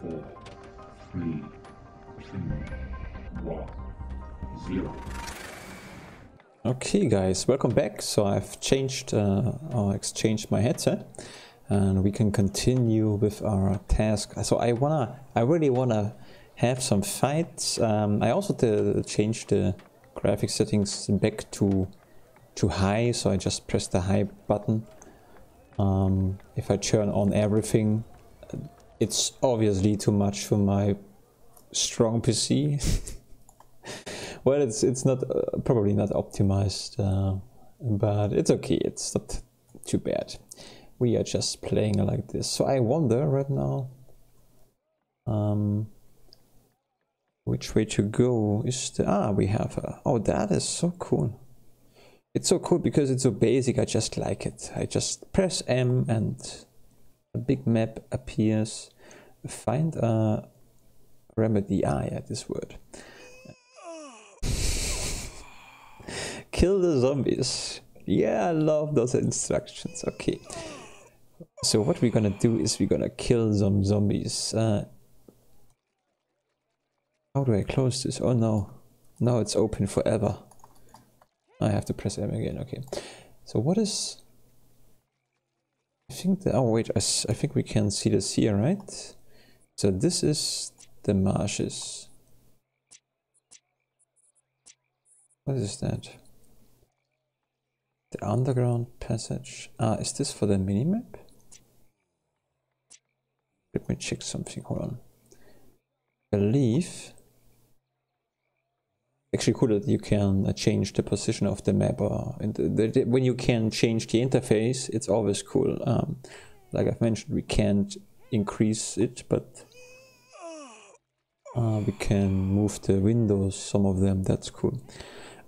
four, three, two, one, zero. Okay guys, welcome back. So I've changed uh, or exchanged my headset and we can continue with our task. So I wanna, I really wanna have some fights. Um, I also changed the graphic settings back to to high, so I just press the high button. Um, if I turn on everything, it's obviously too much for my strong PC. well, it's it's not uh, probably not optimized, uh, but it's okay. It's not too bad. We are just playing like this. So I wonder right now, um, which way to go is the ah we have a, oh that is so cool. It's so cool because it's so basic. I just like it. I just press M and a big map appears. Find a remedy. Ah, yeah, this word. Kill the zombies. Yeah, I love those instructions. Okay. So what we're gonna do is we're gonna kill some zombies. Uh, how do I close this? Oh no. Now it's open forever. I have to press M again. Okay. So what is... I think that... Oh wait, I, I think we can see this here, right? So this is the marshes. What is that? The underground passage. Ah, is this for the minimap? Let me check something, hold on. believe actually cool that you can uh, change the position of the map or the, the, when you can change the interface it's always cool. Um, like I've mentioned we can't increase it but uh, we can move the windows some of them that's cool.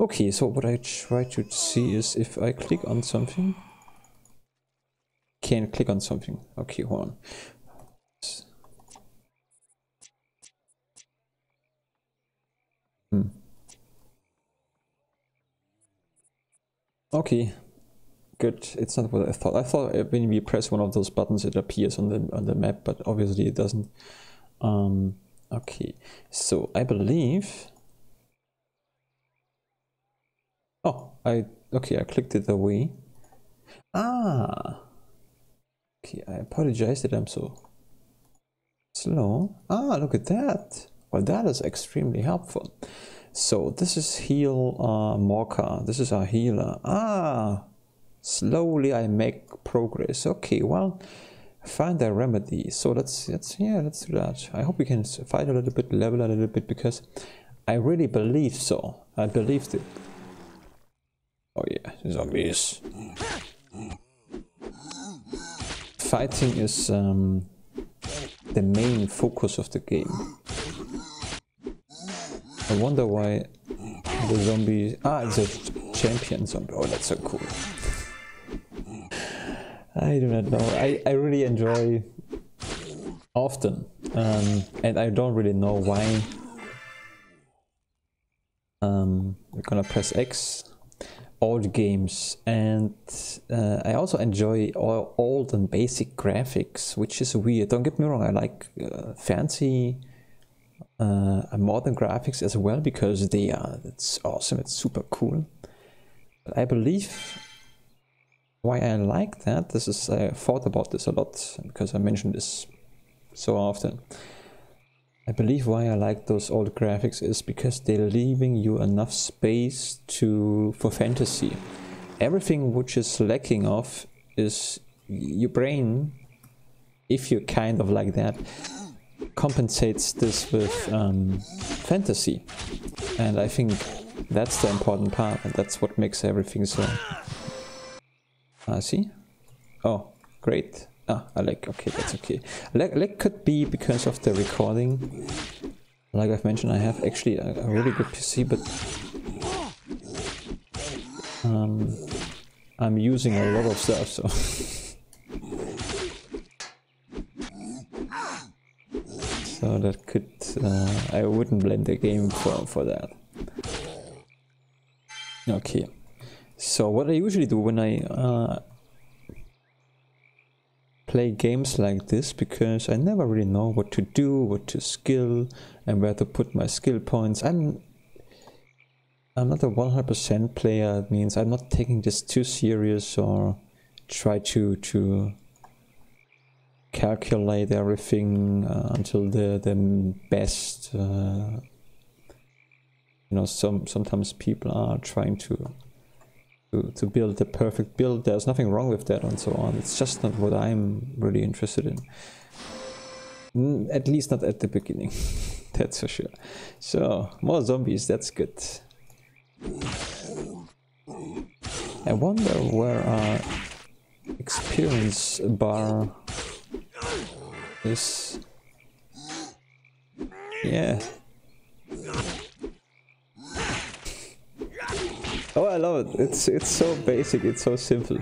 Okay so what I try to see is if I click on something. Can click on something. Okay hold on Okay, good. It's not what I thought. I thought when we press one of those buttons, it appears on the on the map, but obviously it doesn't. Um, okay, so I believe. Oh, I okay. I clicked it away. Ah. Okay, I apologize that I'm so slow. Ah, look at that. Well, that is extremely helpful. So this is heal uh, Morka. This is our healer. Ah, slowly I make progress. Okay, well, find a remedy. So let's let's yeah let's do that. I hope we can fight a little bit, level a little bit because I really believe so. I believed it. Oh yeah, zombies. Fighting is um, the main focus of the game. I wonder why the zombie... Ah, it's a champion zombie. Oh, that's so cool. I do not know. I, I really enjoy often. Um, and I don't really know why. Um, we're gonna press X. Old games. And uh, I also enjoy old and basic graphics, which is weird. Don't get me wrong, I like uh, fancy uh, modern graphics as well because they are it's awesome it's super cool. But I believe why I like that this is I thought about this a lot because I mentioned this so often. I believe why I like those old graphics is because they're leaving you enough space to for fantasy. Everything which is lacking of is your brain if you're kind of like that compensates this with um, fantasy. And I think that's the important part, and that's what makes everything so... I uh, see? Oh, great. Ah, like, okay, that's okay. Lag, lag could be because of the recording. Like I've mentioned, I have actually a, a really good PC, but... Um, I'm using a lot of stuff, so... That could, uh, I wouldn't blame the game for, for that. Okay, so what I usually do when I uh, play games like this because I never really know what to do, what to skill, and where to put my skill points. I'm I'm not a 100% player. It means I'm not taking this too serious or try to to calculate everything uh, until the the best. Uh, you know, some sometimes people are trying to to, to build the perfect build. There's nothing wrong with that and so on. It's just not what I'm really interested in. At least not at the beginning. that's for sure. So, more zombies, that's good. I wonder where our experience bar is. Yeah, Oh, I love it. It's it's so basic. It's so simple.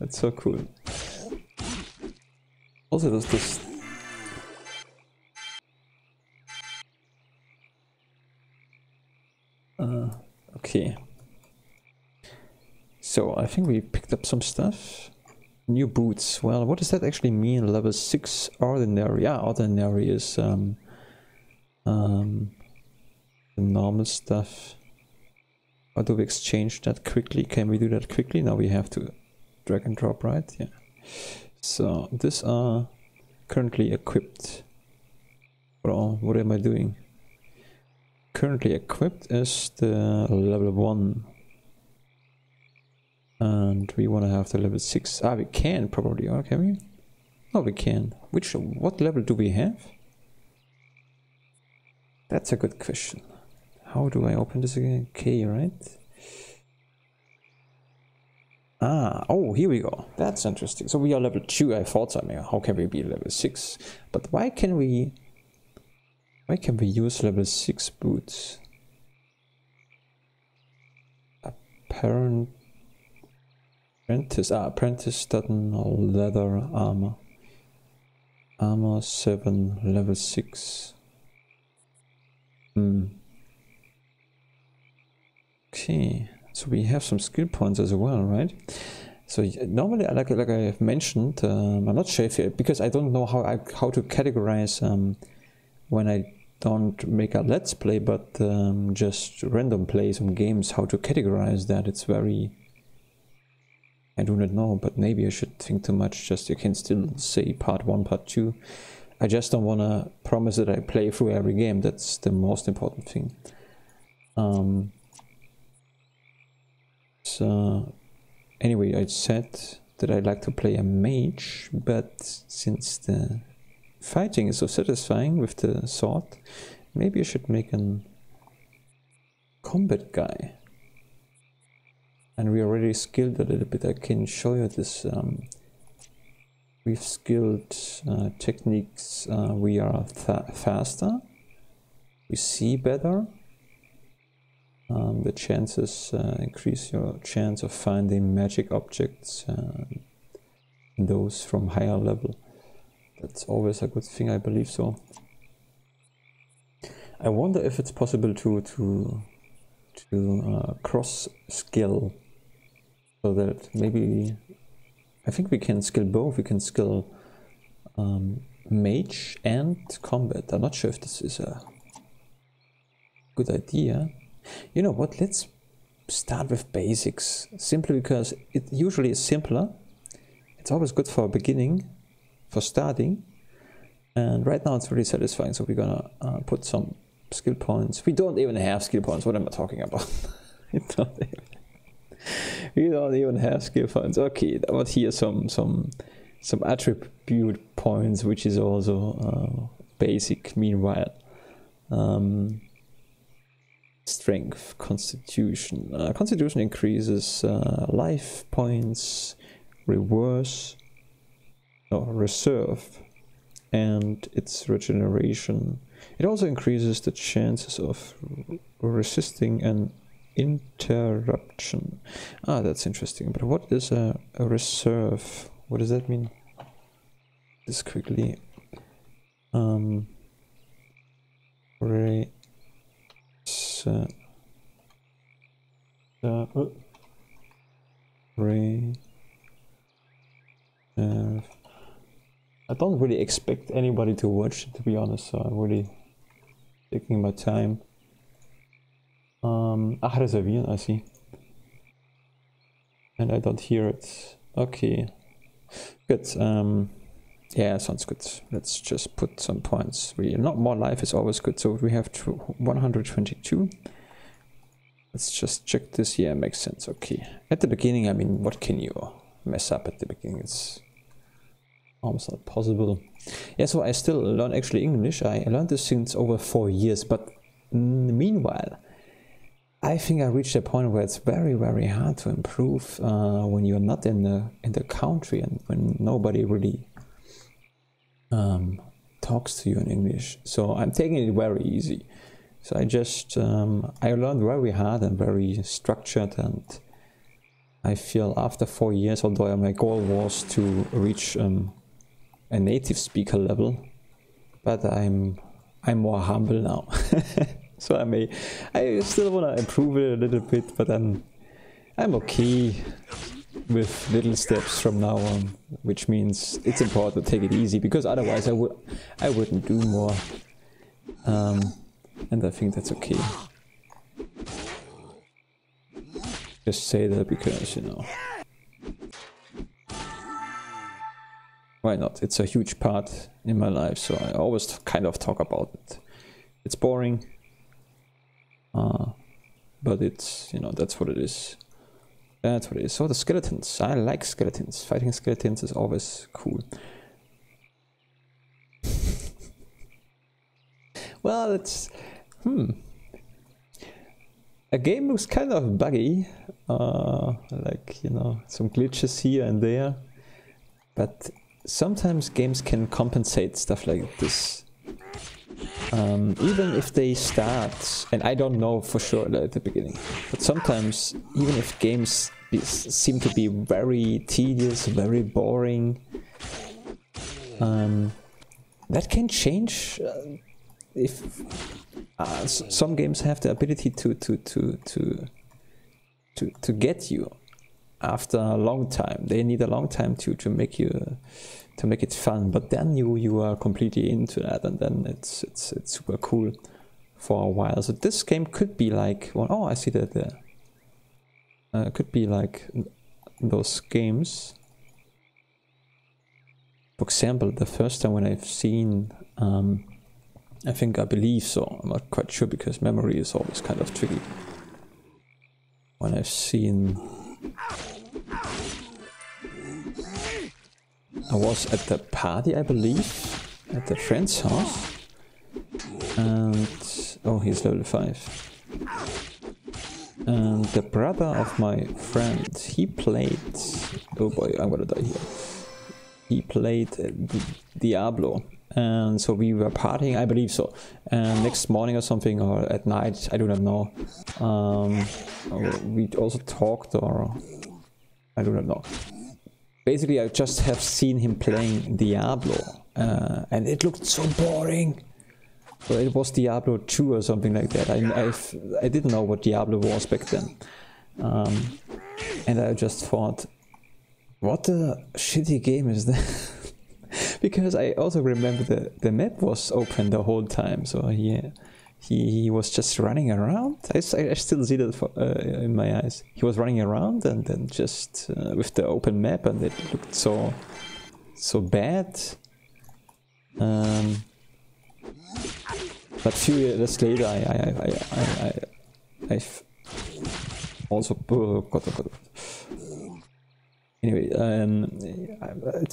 It's so cool. Also, there's this. Uh, okay. So I think we picked up some stuff. New boots. Well, what does that actually mean? Level six ordinary. Yeah, ordinary is um, um, the normal stuff. How do we exchange that quickly? Can we do that quickly? Now we have to drag and drop, right? Yeah. So these are currently equipped. Well, what am I doing? Currently equipped is the level 1. And we want to have the level 6. Ah, we can probably, or can we? No, we can. Which, what level do we have? That's a good question. How do I open this again? K, right? Ah, oh, here we go. That's interesting. So we are level 2. I thought I something. How can we be level 6? But why can we... Why can we use level 6 boots? Apparent... Apprentice... Ah, apprentice Dutton leather armor. Armor 7, level 6. Hmm. Okay, so we have some skill points as well, right? So normally, like like I have mentioned, um, I'm not sure if it, because I don't know how I how to categorize um, when I don't make a let's play, but um, just random play some games. How to categorize that? It's very I do not know, but maybe I should think too much. Just you can still say part one, part two. I just don't want to promise that I play through every game. That's the most important thing. Um, so anyway, I said that I like to play a mage, but since the fighting is so satisfying with the sword, maybe I should make a combat guy. And we already skilled a little bit. I can show you this. Um, we've skilled uh, techniques. Uh, we are faster. We see better um, the chances uh, increase your chance of finding magic objects, uh, those from higher level. That's always a good thing, I believe so. I wonder if it's possible to to to uh, cross skill, so that maybe I think we can skill both. We can skill um, mage and combat. I'm not sure if this is a good idea. You know what, let's start with basics, simply because it usually is simpler. It's always good for beginning, for starting. And right now it's really satisfying, so we're gonna uh, put some skill points. We don't even have skill points, what am I talking about? we, don't even, have skill points. Okay, but here some some some attribute points, which is also uh, basic meanwhile. Um, strength, constitution. Uh, constitution increases uh, life points, reverse, or reserve, and its regeneration. It also increases the chances of resisting an interruption. Ah, that's interesting. But what is a, a reserve? What does that mean? Just quickly. Um, re uh, uh, ray uh, I don't really expect anybody to watch it, to be honest. So I'm really taking my time. Um, ah, reservieren, I see. And I don't hear it. Okay. Good. Um, yeah, sounds good. Let's just put some points. Really, not more life is always good. So we have 122. Let's just check this. Yeah, makes sense. Okay. At the beginning, I mean, what can you mess up at the beginning? It's almost not possible. Yeah, so I still learn actually English. I learned this since over four years, but meanwhile, I think I reached a point where it's very, very hard to improve uh, when you're not in the in the country and when nobody really um, talks to you in English. So I'm taking it very easy. So I just um, I learned very hard and very structured, and I feel after four years, although my goal was to reach um, a native speaker level, but I'm I'm more humble now. so I may I still want to improve it a little bit, but I'm I'm okay with little steps from now on, which means it's important to take it easy because otherwise I would I wouldn't do more, um, and I think that's okay. Just say that because you know. why not? It's a huge part in my life, so I always kind of talk about it. It's boring, uh, but it's, you know, that's what it is. That's what it is. So the skeletons, I like skeletons. Fighting skeletons is always cool. well, it's, hmm. A game looks kind of buggy, uh, like, you know, some glitches here and there, but sometimes games can compensate stuff like this. Um, even if they start, and I don't know for sure at the beginning, but sometimes even if games be, seem to be very tedious, very boring, um, that can change. Uh, if uh, some games have the ability to to to to to to get you after a long time. They need a long time to to make you to make it fun. But then you you are completely into that, and then it's it's it's super cool for a while. So this game could be like well, oh I see that there. Uh, could be like those games. For example, the first time when I've seen, um, I think I believe so. I'm not quite sure because memory is always kind of tricky. When I've seen I was at the party, I believe, at the friend's house. And oh, he's level 5. And the brother of my friend, he played. Oh boy, I'm gonna die here. He played Diablo, and so we were partying, I believe so. And next morning or something, or at night, I do not know. Um, we also talked, or I do not know basically I just have seen him playing Diablo uh, and it looked so boring. So it was Diablo 2 or something like that. I, I did not know what Diablo was back then. Um, and I just thought, what a shitty game is that? because I also remember the, the map was open the whole time. So yeah he, he was just running around. I, I still see that uh, in my eyes. He was running around and then just uh, with the open map, and it looked so so bad. Um, but few years later, I I I I, I I've also oh, God, oh, God, anyway, um,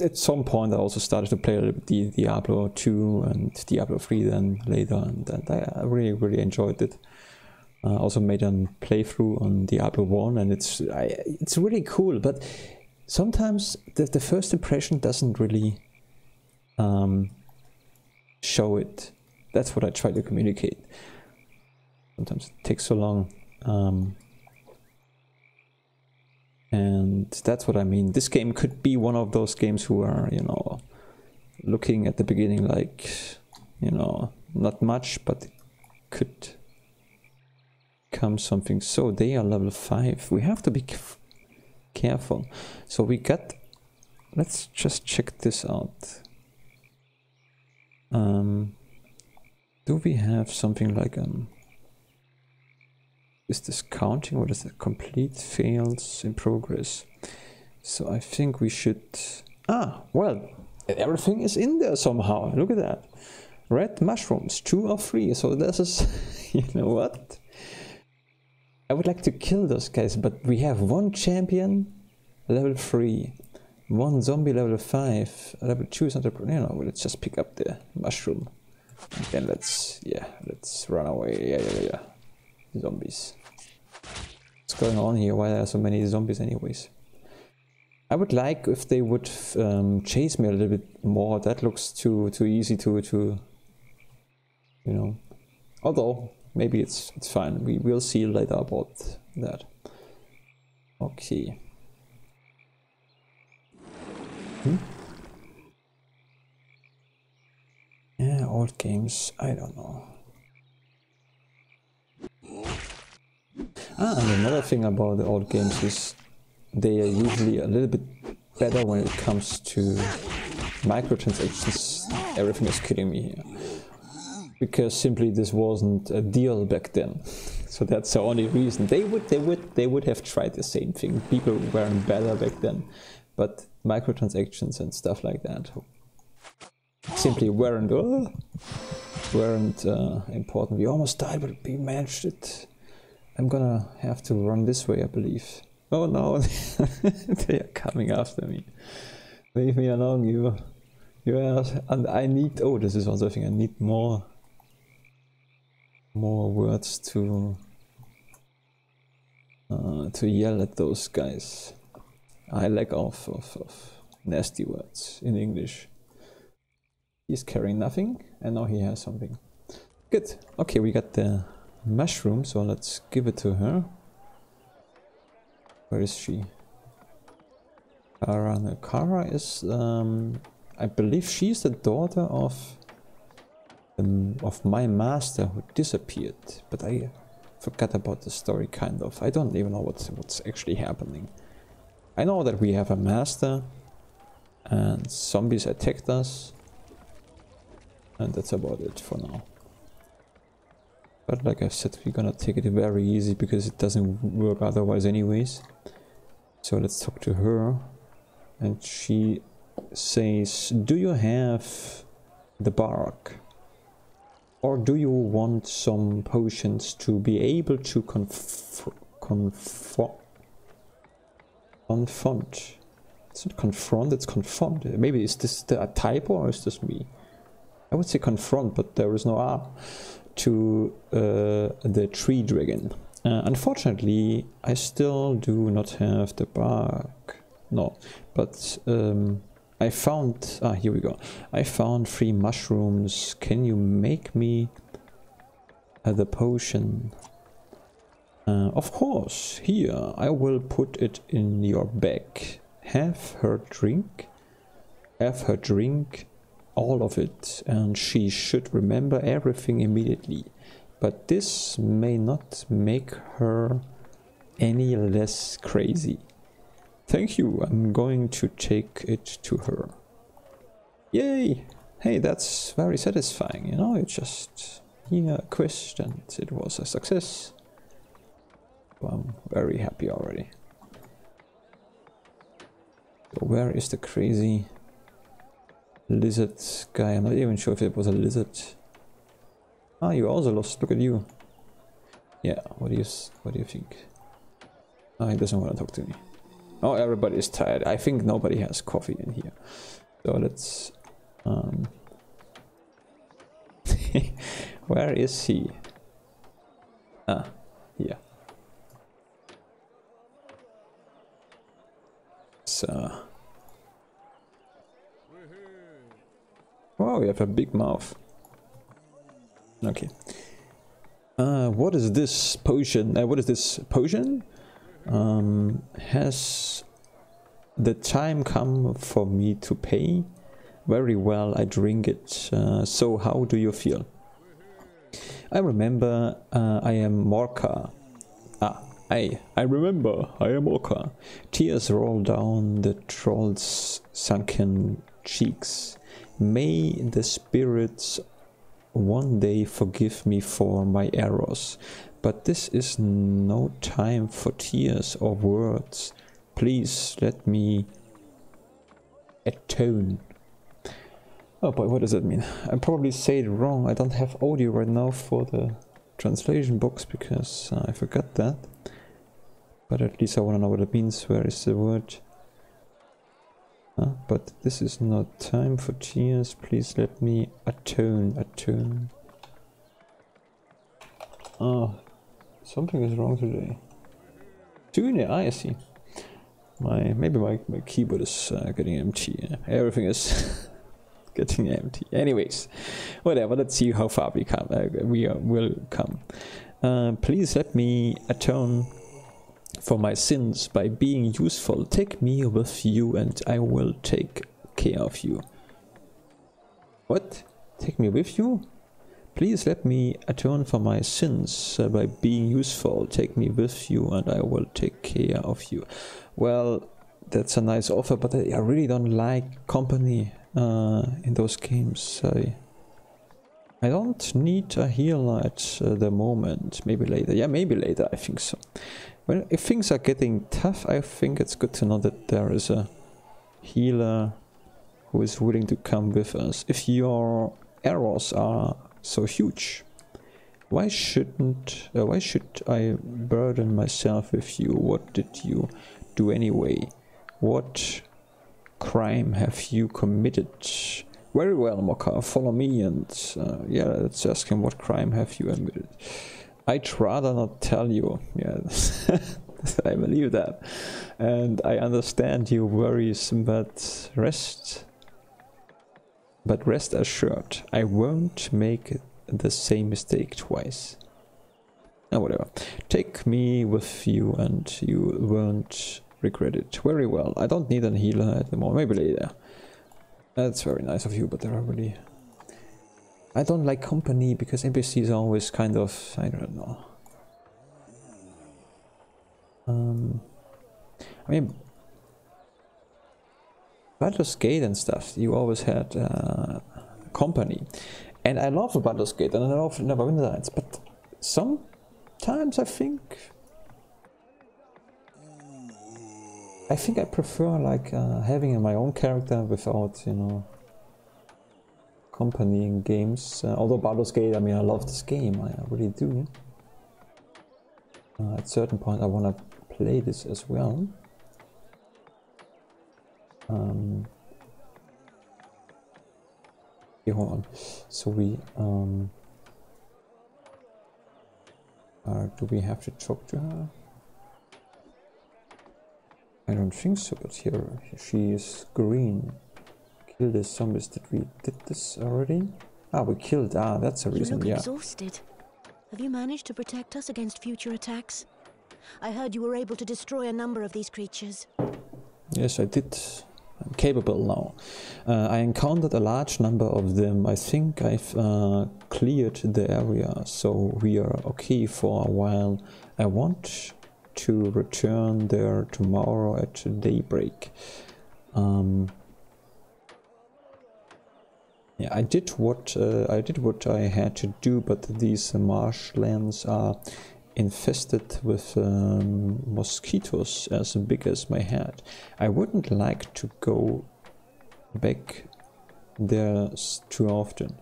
at, some point I also started to play the Diablo 2 and Diablo 3 then later, and, and I really, really enjoyed it. Uh, also made a playthrough on the Diablo 1, and it's I, it's really cool, but sometimes the, the first impression doesn't really um, show it. That's what I try to communicate. Sometimes it takes so long. Um, and that's what I mean. This game could be one of those games who are, you know, looking at the beginning like, you know, not much, but could come something. So they are level 5. We have to be careful. So we got, let's just check this out. Um, do we have something like um? Is this counting? What is it? Complete fails in progress. So I think we should. Ah, well, everything is in there somehow. Look at that. Red mushrooms, two or three. So this is, you know what? I would like to kill those guys, but we have one champion, level three, one zombie level five, level two is not a, you know, let's just pick up the mushroom. And then let's, yeah, let's run away. Yeah, yeah, yeah. Zombies. What's going on here? Why are there so many zombies anyways? I would like if they would um, chase me a little bit more. That looks too too easy to to you know. Although maybe it's it's fine. We will see later about that. Okay. Hmm? Yeah, old games. I don't know. Ah, and another thing about the old games is they are usually a little bit better when it comes to microtransactions. Everything is kidding me here. Because simply this wasn't a deal back then. So that's the only reason. They would they would they would have tried the same thing. People weren't better back then. But microtransactions and stuff like that simply weren't uh, weren't uh, important. We almost died, but we managed it. I'm gonna have to run this way, I believe. Oh no, they are coming after me. Leave me alone, you. You are, and I need. Oh, this is also a thing. I need more. More words to. Uh, to yell at those guys. I lack of, of, of nasty words in English. He's carrying nothing, and now he has something. Good. Okay, we got the mushroom, so let's give it to her. Where is she? Kara. No, Kara is, um, I believe she's the daughter of um, of my master who disappeared. But I forgot about the story, kind of. I don't even know what's what's actually happening. I know that we have a master, and zombies attacked us, and that's about it for now. But like I said, we're gonna take it very easy because it doesn't work otherwise anyways. So let's talk to her. And she says, do you have the bark? Or do you want some potions to be able to conf confront? Confront. It's not confront, it's confront. Maybe is this a typo or is this me? I would say confront, but there is no R to uh, the tree dragon. Uh, unfortunately, I still do not have the bark. No, but um, I found... Ah, here we go. I found three mushrooms. Can you make me uh, the potion? Uh, of course, here, I will put it in your bag. Have her drink. Have her drink all of it and she should remember everything immediately. But this may not make her any less crazy. Thank you, I'm going to take it to her. Yay! Hey, that's very satisfying, you know, it just yeah, a quest and it was a success. I'm very happy already. So where is the crazy lizard guy? I'm not even sure if it was a lizard. Ah, you also lost. Look at you. Yeah, what do you what do you think? Oh, he doesn't want to talk to me. Oh, everybody is tired. I think nobody has coffee in here. So let's... Um, where is he? Ah, here. So... Wow, you have a big mouth. Okay. Uh, what is this potion? Uh, what is this potion? Um, has the time come for me to pay? Very well, I drink it. Uh, so how do you feel? I remember uh, I am Morka. Ah, I, I remember I am Morka. Tears roll down the troll's sunken cheeks. May the spirits one day forgive me for my errors, but this is no time for tears or words. Please let me atone. Oh boy, what does that mean? I probably say it wrong. I don't have audio right now for the translation box because uh, I forgot that. But at least I want to know what it means. Where is the word? But this is not time for tears. Please let me atone, atone. Oh, something is wrong today. Tune, I see. My maybe my, my keyboard is uh, getting empty. Everything is getting empty. Anyways, whatever. Let's see how far we come. Uh, we uh, will come. Uh, please let me atone for my sins by being useful. Take me with you, and I will take care of you. What? Take me with you? Please let me atone for my sins by being useful. Take me with you, and I will take care of you. Well, that's a nice offer, but I really don't like company uh, in those games. I, I don't need a healer at the moment. Maybe later. Yeah, maybe later. I think so. Well, if things are getting tough, I think it's good to know that there is a healer who is willing to come with us. If your errors are so huge, why shouldn't, uh, why should I burden myself with you? What did you do anyway? What crime have you committed? Very well, Morka, follow me and uh, yeah, let's ask him what crime have you committed. I'd rather not tell you. Yeah, I believe that. And I understand your worries, but rest. But rest assured, I won't make the same mistake twice. Oh, whatever. Take me with you and you won't regret it. Very well. I don't need a healer at the moment. Maybe later. That's very nice of you, but there are really... I don't like company because NPCs are always kind of... I don't know. Um, I mean... Baldur's Gate and stuff, you always had uh, company. And I love Baldur's Gate and I love Neverwinter Nights, but sometimes I think I think I prefer like uh, having my own character without, you know, company in games. Uh, although Baldur's Gate, I mean, I love this game, I really do. Uh, at certain point, I want to play this as well. Um, hold on. So we, um, uh, do we have to talk to her? I don't think so, but here she is green. Kill the zombies. Did we did this already? Ah, we killed. Ah, that's a reason. You look yeah. exhausted. Have you managed to protect us against future attacks? I heard you were able to destroy a number of these creatures. Yes, I did. I'm capable now. Uh, I encountered a large number of them. I think I've uh, cleared the area, so we are okay for a while. I want to return there tomorrow at daybreak. Um, yeah, I did what uh, I did what I had to do, but these marshlands are infested with um, mosquitoes as big as my head. I wouldn't like to go back there too often.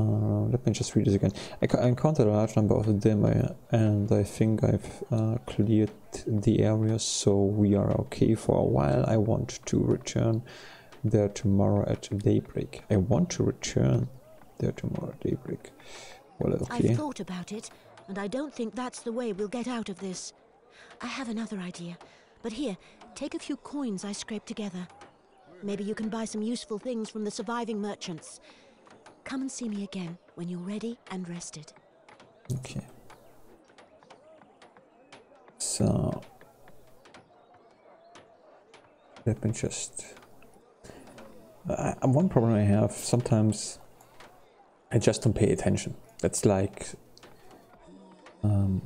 Uh, let me just read this again. I, I, encountered a large number of them uh, and I think I've uh, cleared the area so we are okay for a while. I want to return there tomorrow at daybreak. I want to return there tomorrow at daybreak. Well, okay. I've thought about it and I don't think that's the way we'll get out of this. I have another idea. But here, take a few coins I scraped together. Maybe you can buy some useful things from the surviving merchants. Come and see me again when you're ready and rested. Okay. So let me just. Uh, one problem I have sometimes I just don't pay attention. That's like um,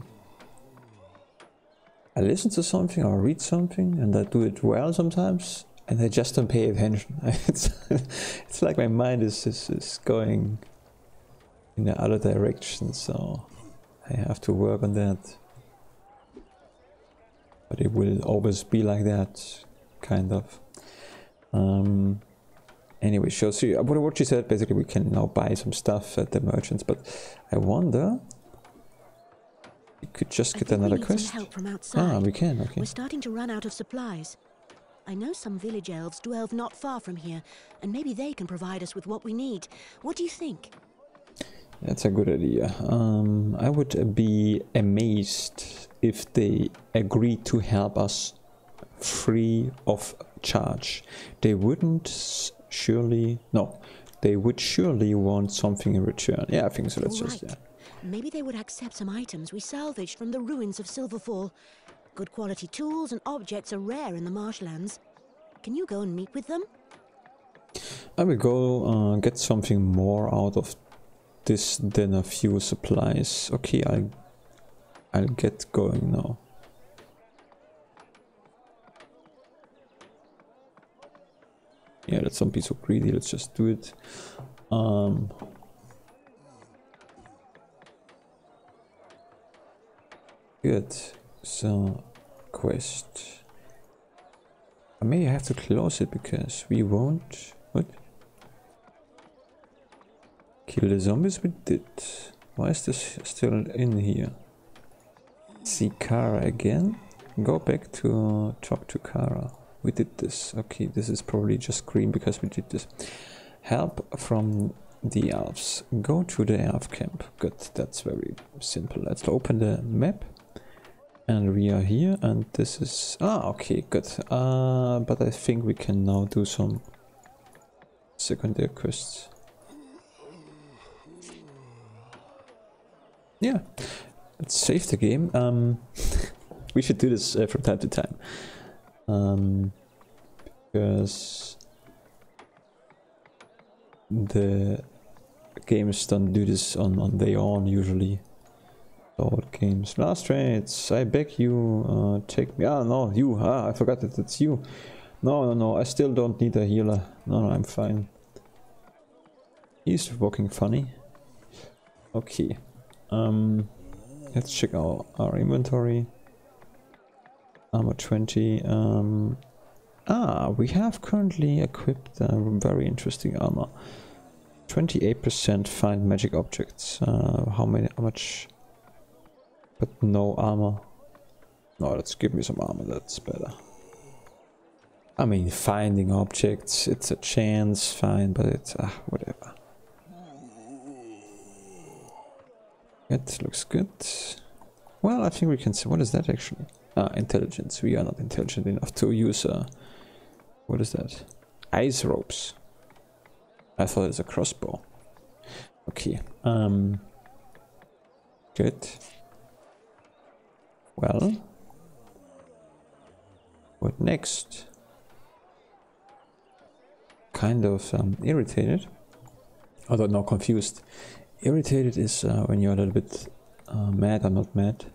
I listen to something or read something and I do it well sometimes, and I just don't pay attention. it's it's like my mind is, is is going in the other direction, so I have to work on that. But it will always be like that, kind of. Um, anyway, shows you what what she said. Basically, we can now buy some stuff at the merchants, but I wonder. We could just I get another quest. help from outside. Ah, we can. Okay. We're starting to run out of supplies. I know some village elves dwell not far from here, and maybe they can provide us with what we need. What do you think? That's a good idea. Um, I would be amazed if they agreed to help us free of charge. They wouldn't surely. No, they would surely want something in return. Yeah, I think so. Let's You're just. Yeah. Maybe they would accept some items we salvaged from the ruins of Silverfall. Good quality tools and objects are rare in the marshlands. Can you go and meet with them? I will go uh, get something more out of this than a few supplies. Okay, I'll I'll get going now. Yeah, let's not be so greedy. Let's just do it. Um, good. So, quest. I may have to close it because we won't. What? Kill the zombies we did. Why is this still in here? See Kara again? Go back to talk to Kara. We did this. Okay, this is probably just green because we did this. Help from the elves. Go to the elf camp. Good, that's very simple. Let's open the map. And we are here and this is... Ah, okay, good. Uh, but I think we can now do some secondary quests. Yeah, let's save the game. Um, we should do this uh, from time to time. Um, because the games don't do this on, on their own usually. Old games. Lastrates, I beg you, uh, take me. Ah, no, you. Ah, I forgot that it's you. No, no, no, I still don't need a healer. No, no, I'm fine. He's walking funny. Okay. Um, let's check our, our inventory. Armor 20. Um, ah, we have currently equipped a very interesting armor. 28% find magic objects. Uh, how many? How much? No armor. No, let's give me some armor. That's better. I mean, finding objects, it's a chance, fine, but it's ah, whatever. It looks good. Well, I think we can see. What is that actually? Ah, intelligence. We are not intelligent enough to use uh What is that? Ice ropes. I thought it's a crossbow. Okay. Um. Good. Well. What next? Kind of um, irritated. Although not confused. Irritated is uh, when you're a little bit uh, mad. I'm not mad.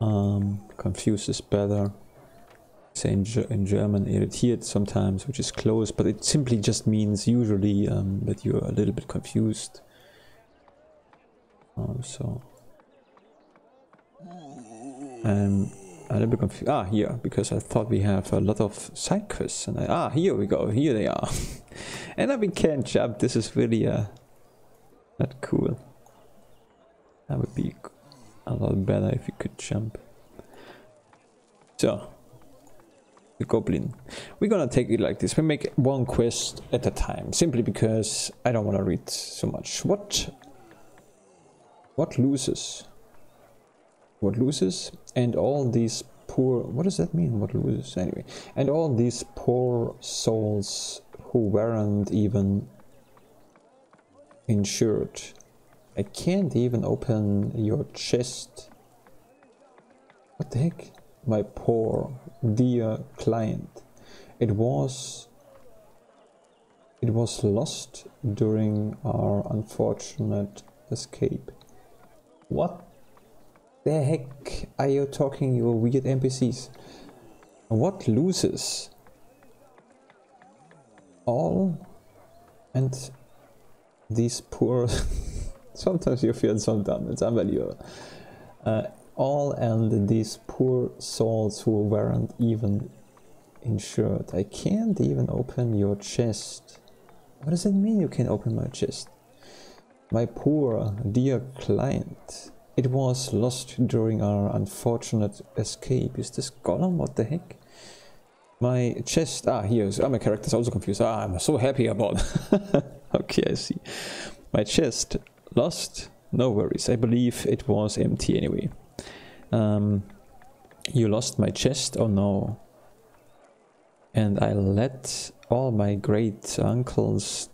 Um, confused is better. Say in, in German, irritiert sometimes, which is close, but it simply just means usually um, that you're a little bit confused. Um, so I'm a little bit confused. Ah, here, because I thought we have a lot of side quests, and I, ah, here we go. Here they are, and now we can't jump. This is really uh, not cool. That would be a lot better if we could jump. So, the goblin. We're gonna take it like this. We make one quest at a time, simply because I don't want to read so much. What? What loses? What loses? And all these poor. What does that mean? What loses? Anyway, and all these poor souls who weren't even insured. I can't even open your chest. What the heck? My poor dear client. It was it was lost during our unfortunate escape. What the heck are you talking, you weird NPCs? What loses? All and these poor sometimes you feel so dumb it's unbelievable uh, all and these poor souls who weren't even insured i can't even open your chest what does it mean you can open my chest my poor dear client it was lost during our unfortunate escape. Is this golem what the heck? My chest ah here ah, my character's also confused. Ah i'm so happy about okay i see. My chest lost? No worries. I believe it was empty anyway. Um, you lost my chest? Oh no and i let all my great uncles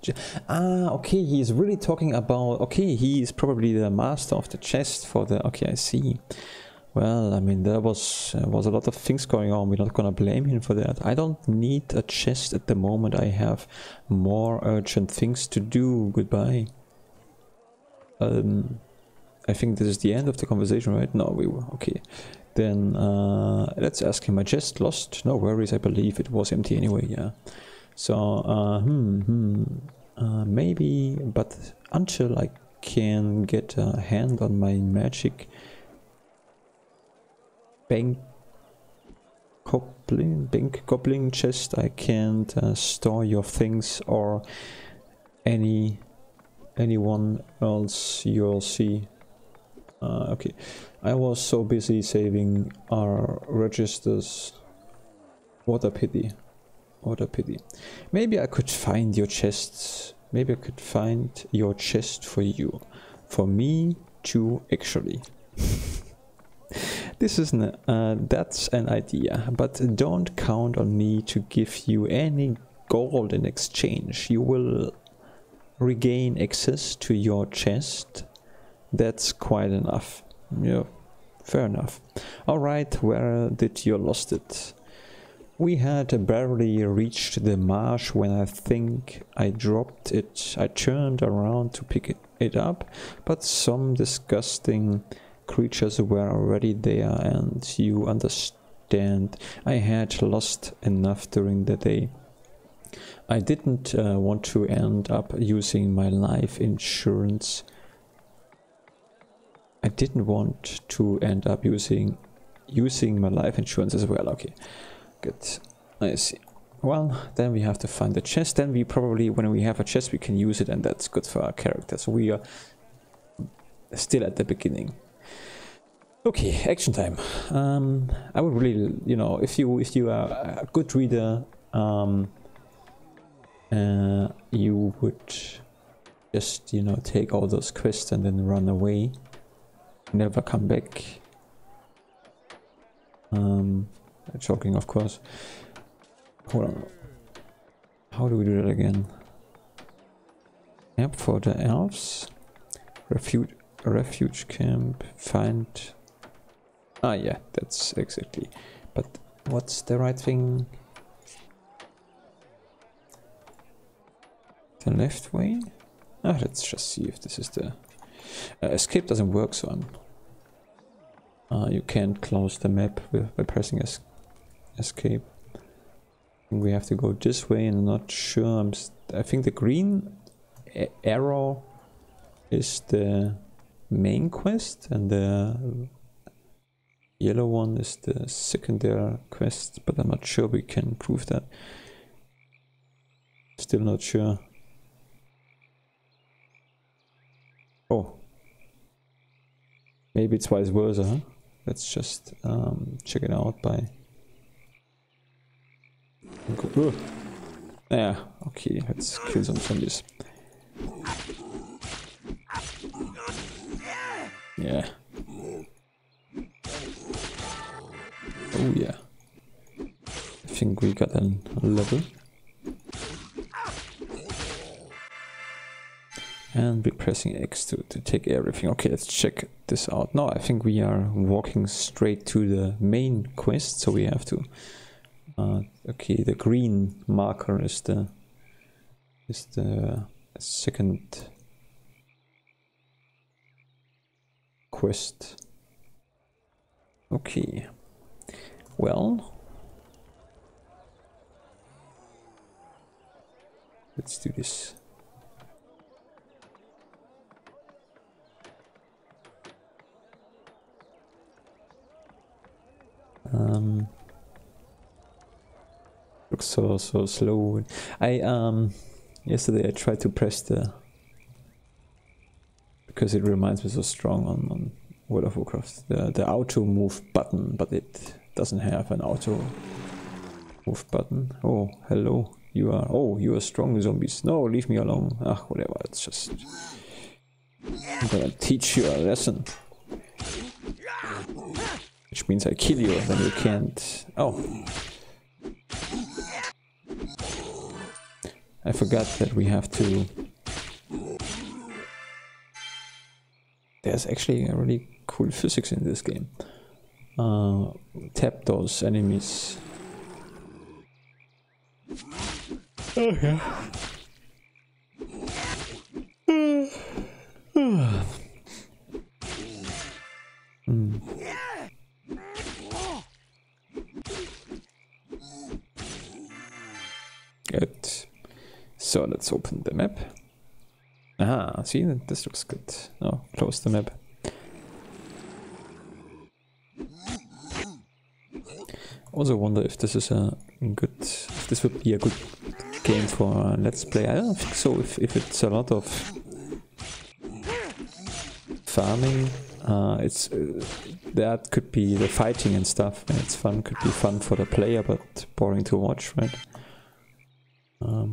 ah okay he's really talking about okay he is probably the master of the chest for the okay i see. Well i mean there was uh, was a lot of things going on. We're not gonna blame him for that. I don't need a chest at the moment. I have more urgent things to do. Goodbye. Um, I think this is the end of the conversation, right? No, we were okay. Then uh, let's ask him. I just lost. No worries. I believe it was empty anyway. Yeah. So uh, hmm, hmm uh, maybe, but until I can get a hand on my magic bank goblin, bank goblin chest, I can't uh, store your things or any anyone else you'll see. Uh, okay, I was so busy saving our registers. What a pity. What a pity. Maybe I could find your chests. Maybe I could find your chest for you. For me too, actually. this is uh, that's an idea, but don't count on me to give you any gold in exchange. You will regain access to your chest, that's quite enough. Yeah, fair enough. Alright, where did you lost it? We had barely reached the marsh when I think I dropped it. I turned around to pick it, up, but some disgusting creatures were already there and you understand I had lost enough during the day. I didn't uh, want to end up using my life insurance. I didn't want to end up using using my life insurance as well. Okay, good. I see. Well, then we have to find the chest. Then we probably, when we have a chest, we can use it, and that's good for our characters. We are still at the beginning. Okay, action time. Um, I would really, you know, if you if you are a good reader, um, uh, you would just, you know, take all those quests and then run away. Never come back. Um, joking, of course. Hold on. How do we do that again? Yep, for the elves. Refuge, refuge camp. Find. Ah, yeah, that's exactly. But what's the right thing? The left way? Ah, let's just see if this is the... Uh, escape doesn't work, so I'm... Uh, you can't close the map by pressing es escape. We have to go this way and I'm not sure. I'm I think the green arrow is the main quest and the yellow one is the secondary quest, but I'm not sure we can prove that. Still not sure. Oh. Maybe it's vice versa, huh? Let's just um, check it out by... Yeah, okay, let's kill some zombies. Yeah. Oh yeah. I think we got a level. and be pressing X to, to take everything. Okay, let's check this out. Now I think we are walking straight to the main quest, so we have to... Uh, okay, the green marker is the is the second quest. Okay, well, let's do this. Um, looks so so slow. I um yesterday I tried to press the because it reminds me so strong on, on World of Warcraft the the auto move button, but it doesn't have an auto move button. Oh, hello. You are oh you are strong zombies. No, leave me alone. Ah, whatever. It's just I'm gonna teach you a lesson. Which means I kill you, then you can't. Oh. I forgot that we have to. There's actually a really cool physics in this game. Uh, tap those enemies. Oh yeah. Hmm. Good. So let's open the map. Ah, see, this looks good. Oh, close the map. Also wonder if this is a good, if this would be a good game for a let's play. I don't think so. If if it's a lot of farming, uh, it's uh, that could be the fighting and stuff. And it's fun. Could be fun for the player, but boring to watch, right?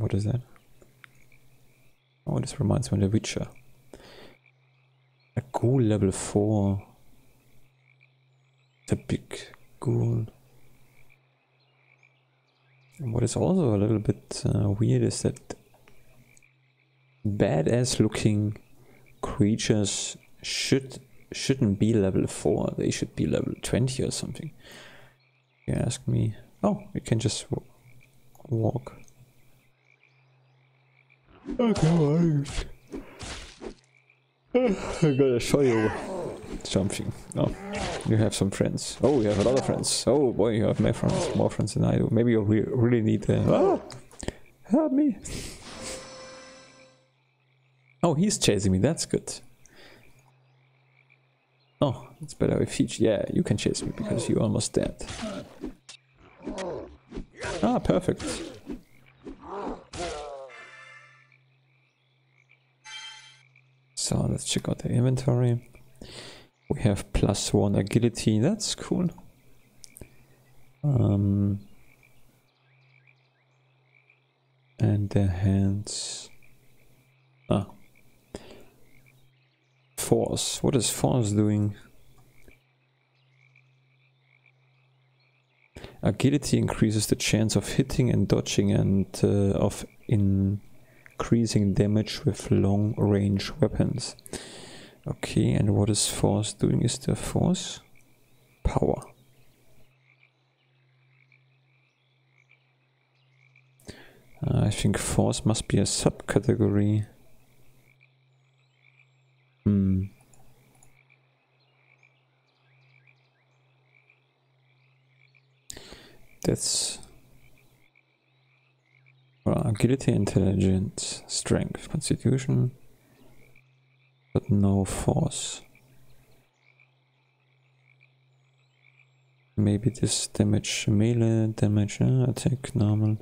What is that? Oh, this reminds me of The Witcher. A ghoul level 4. The big ghoul. And what is also a little bit uh, weird is that badass looking creatures should shouldn't be level 4 they should be level 20 or something you ask me oh we can just walk Okay, I gotta show you something. Oh, you have some friends. Oh, you have a lot of friends. Oh boy, you have more friends, more friends than I do. Maybe you re really need. Uh, oh, help me! Oh, he's chasing me. That's good. Oh, it's better if he. Yeah, you can chase me because you're almost dead. Ah, perfect. So let's check out the inventory. We have plus one agility, that's cool. Um, and the hands. Ah. Force. What is force doing? Agility increases the chance of hitting and dodging and uh, of in increasing damage with long range weapons. Okay, and what is force doing? Is there force? Power. Uh, I think force must be a subcategory. Hmm. That's agility, intelligence, strength, constitution, but no force. Maybe this damage melee damage uh, attack normal.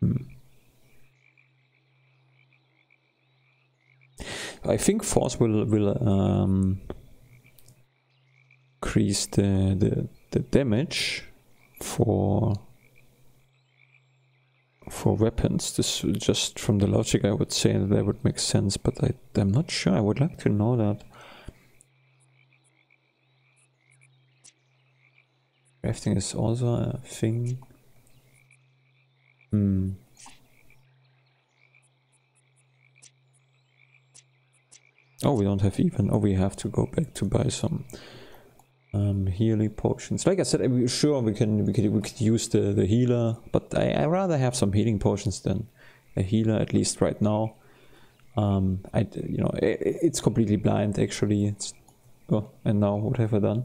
Hmm. I think force will will um, increase the, the the damage for for weapons. This just from the logic I would say that, would make sense, but I, I'm not sure. I would like to know that. Crafting is also a thing. Hmm. Oh, we don't have even. Oh, we have to go back to buy some um, healing potions. Like I said, sure we can we could we could use the the healer, but I I rather have some healing potions than a healer at least right now. Um, I you know it, it's completely blind actually. It's oh, and now what have I done?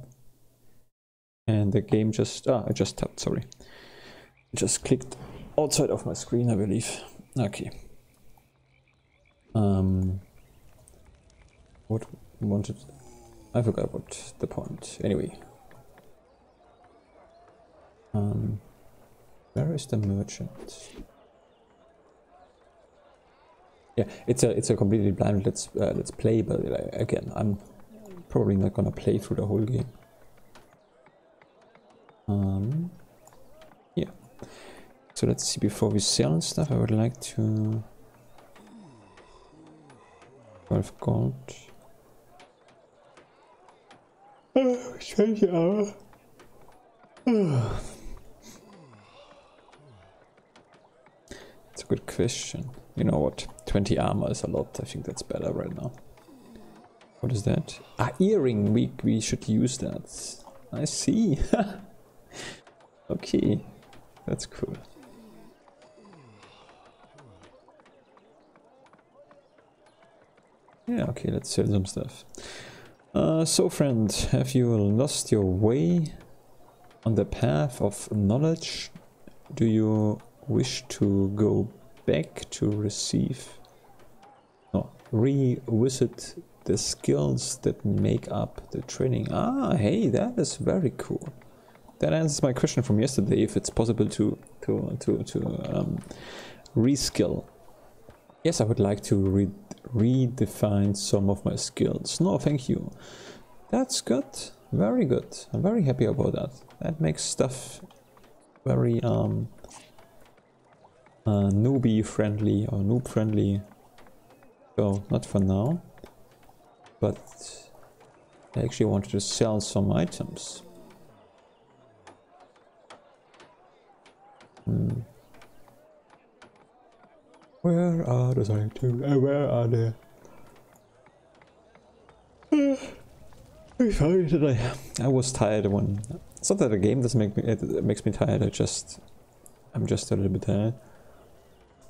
And the game just ah I just tapped sorry, just clicked outside of my screen, I believe. Okay. Um, what wanted? I forgot what the point. Anyway. Um, where is the merchant? Yeah, it's a it's a completely blind let's uh, let's play, but again, I'm probably not gonna play through the whole game. Um, yeah. So let's see. Before we sell and stuff, I would like to 12 gold. 20 hour. It's a good question. You know what? 20 armor is a lot. I think that's better right now. What is that? Ah, earring. We, we should use that. I see. okay. That's cool. Yeah, okay, let's sell some stuff. Uh, so friend, have you lost your way on the path of knowledge? Do you wish to go back to receive, no, revisit the skills that make up the training? Ah, hey, that is very cool. That answers my question from yesterday, if it's possible to, to, to, to um, reskill. Yes, I would like to re redefine some of my skills. No, thank you. That's good. Very good. I'm very happy about that. That makes stuff very um, uh, newbie friendly or noob friendly. So, not for now. But I actually wanted to sell some items. Hmm. Where are the items? Uh, where are they? Sorry today. I was tired when. It's not that the game doesn't make me. It makes me tired. I just. I'm just a little bit tired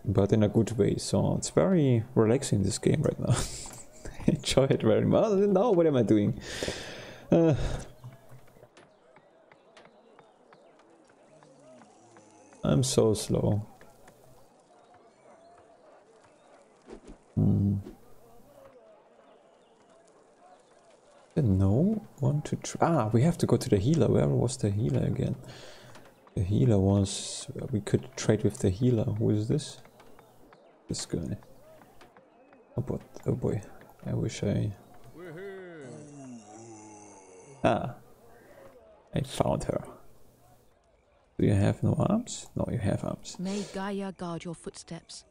but in a good way. So it's very relaxing this game right now. enjoy it very much. Now what am I doing? Uh, I'm so slow. Hmm. No one to try. Ah, we have to go to the healer. Where was the healer again? The healer was. We could trade with the healer. Who is this? this guy. Oh, but, oh boy, I wish I... Ah, I found her. Do you have no arms? No, you have arms. May Gaia guard your footsteps,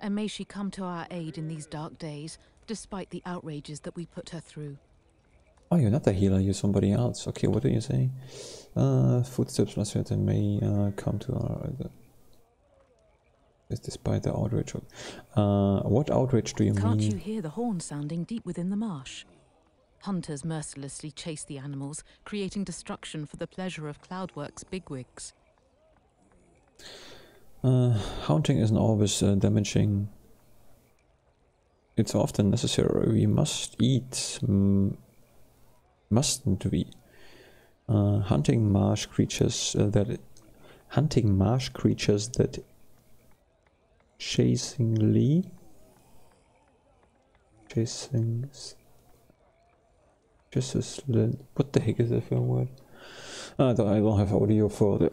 and may she come to our aid in these dark days, despite the outrages that we put her through. Oh, you're not a healer, you're somebody else. Okay, what do you say? Uh, footsteps must may uh, come to our... Uh, despite the outrage. Uh, what outrage do you Can't mean? Can't you hear the horn sounding deep within the marsh? Hunters mercilessly chase the animals, creating destruction for the pleasure of Cloudworks bigwigs. Uh, hunting isn't always uh, damaging. It's often necessary. We must eat. Mustn't we? Uh, hunting marsh creatures uh, that hunting marsh creatures that chasing Lee. Chasing. Chases What the heck is that word? I don't, I don't have audio for the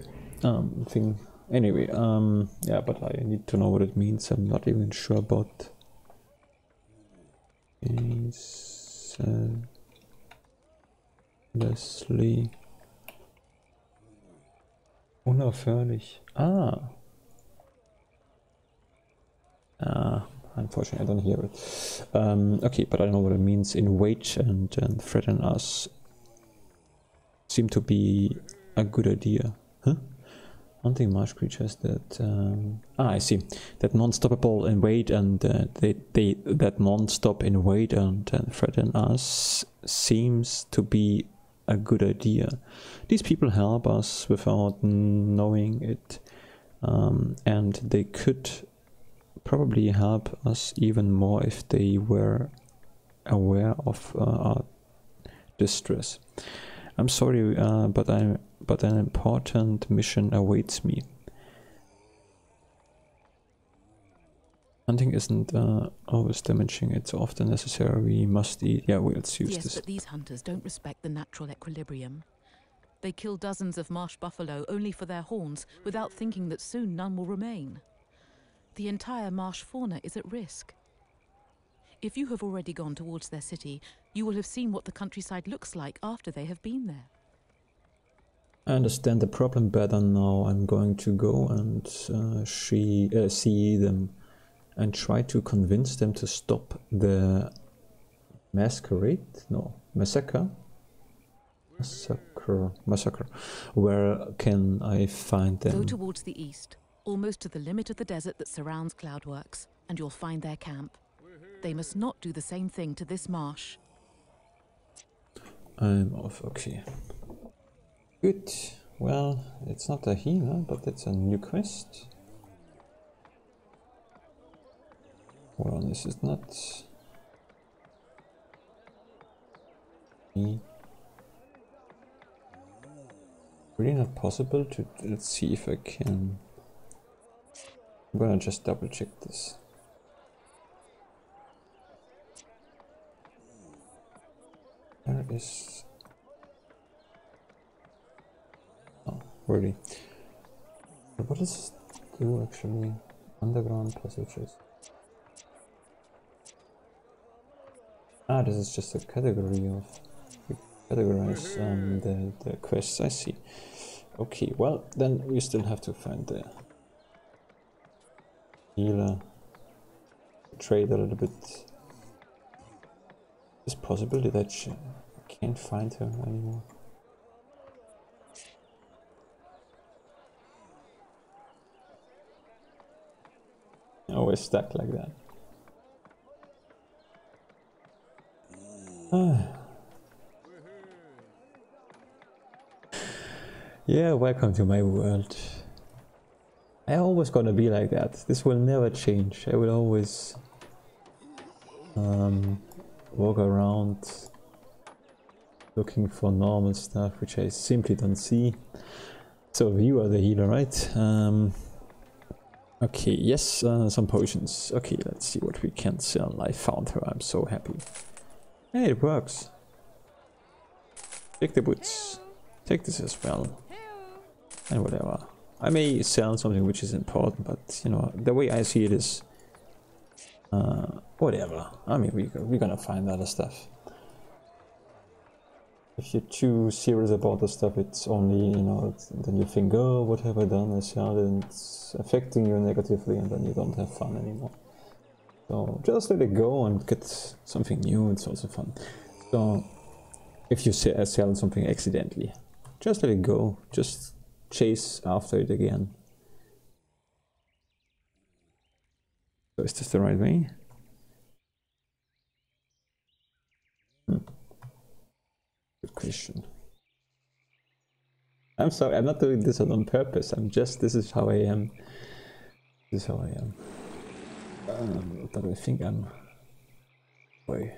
um, thing. Anyway, um, yeah, but I need to know what it means. I'm not even sure about. Is uh, Leslie unaufhörlich. Ah. Uh, unfortunately, I don't hear it. Um, okay, but I don't know what it means in wait and, and threaten us. Seem to be a good idea. Huh? Hunting marsh creatures that um, ah I see that non-stoppable in wait and uh, they they that non-stop in and, and threaten us seems to be a good idea. These people help us without knowing it, um, and they could probably help us even more if they were aware of uh, our distress. I'm sorry, uh, but I but an important mission awaits me. Hunting isn't uh, always damaging, it's often necessary. We must eat. Yeah, well, let's use yes, this. but these hunters don't respect the natural equilibrium. They kill dozens of marsh buffalo only for their horns without thinking that soon none will remain. The entire marsh fauna is at risk. If you have already gone towards their city, you will have seen what the countryside looks like after they have been there. I understand the problem better now. I'm going to go and uh, she, uh, see them and try to convince them to stop the masquerade? No, massacre? Massacre. Massacre. Where can I find them? Go towards the east, almost to the limit of the desert that surrounds Cloudworks, and you'll find their camp. They must not do the same thing to this marsh. I'm off, okay. Good. Well, it's not a healer, but it's a new quest. Well, this is not... Really not possible to... Let's see if I can... I'm gonna just double check this. There is... Oh, really? What does this do actually? Underground passages. Ah, this is just a category of categorize um, the the quests. I see. Okay, well then we still have to find the healer. Trade a little bit. Is possibility that she can't find her anymore. Always stuck like that. yeah, welcome to my world. I always gonna be like that. This will never change. I will always um, walk around looking for normal stuff which I simply don't see. So you are the healer, right? Um, okay, yes, uh, some potions. Okay, let's see what we can sell. I found her. I'm so happy. Hey, it works. Take the boots. Take this as well. And whatever. I may sell something which is important, but you know, the way I see it is uh, whatever. I mean, we, we're gonna find other stuff. If you're too serious about the stuff, it's only, you know, then you think, oh, what have I done? And it's affecting you negatively, and then you don't have fun anymore. So just let it go and get something new, it's also fun. So if you sell something accidentally, just let it go, just chase after it again. So is this the right way? Hmm. Good question. I'm sorry, I'm not doing this on purpose. I'm just, this is how I am. This is how I am. Um, but I think I'm... Boy.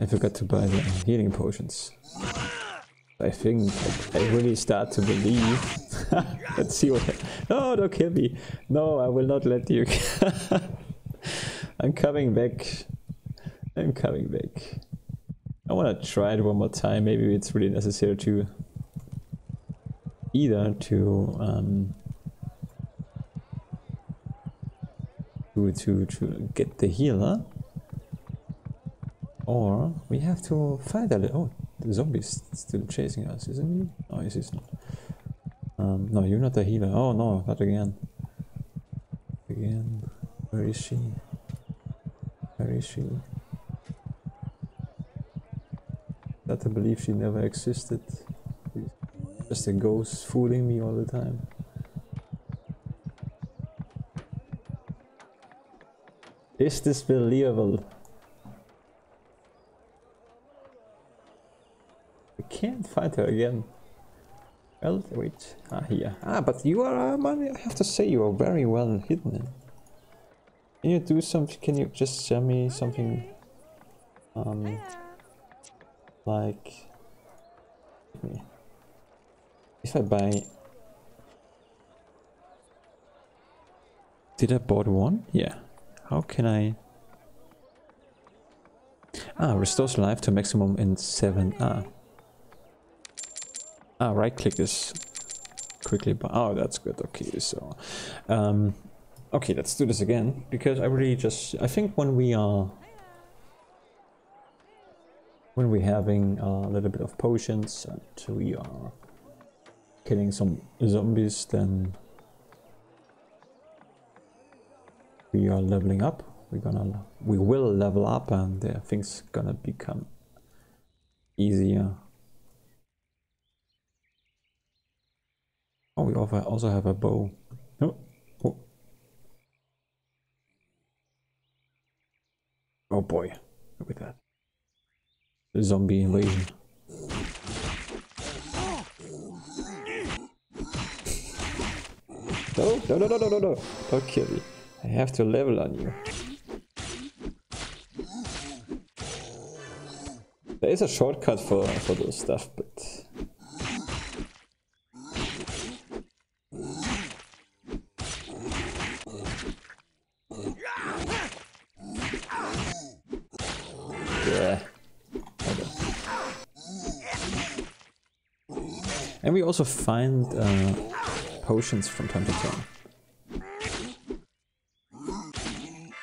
I forgot to buy the healing potions. I think I, really start to believe. Let's see what. No, don't kill me. No, I will not let you. I'm coming back. I'm coming back. I want to try it one more time. Maybe it's really necessary to either to um, to to to get the healer, or we have to fight a little. Oh, the zombie's still chasing us, isn't he? Oh, yes, he's not. Um, no, you're not a healer. Oh no, not again. Again. Where is she? Where is she? That I believe she never existed. Just a ghost fooling me all the time. Is this believable? I can't find her again. Well, wait. Ah, here. Ah, but you are, um, I have to say, you are very well hidden. Can you do something? Can you just sell me something? Um, like. If I buy... Did I bought one? Yeah. How can I... Ah, restores life to maximum in 7. Ah. Ah, right click this quickly. But oh, that's good. Okay, so... Um, okay, let's do this again. Because I really just... I think when we are... When we're having a little bit of potions and we are killing some zombies, then we are leveling up. We're gonna, we will level up, and uh, things gonna become easier. Oh, we also have a bow. Oh, oh. oh boy, look at that. The zombie invasion. No, no, no, no, no, no, no. Don't kill me. I have to level on you. There is a shortcut for, for this stuff, but... Yeah. And we also find uh, potions from time to time.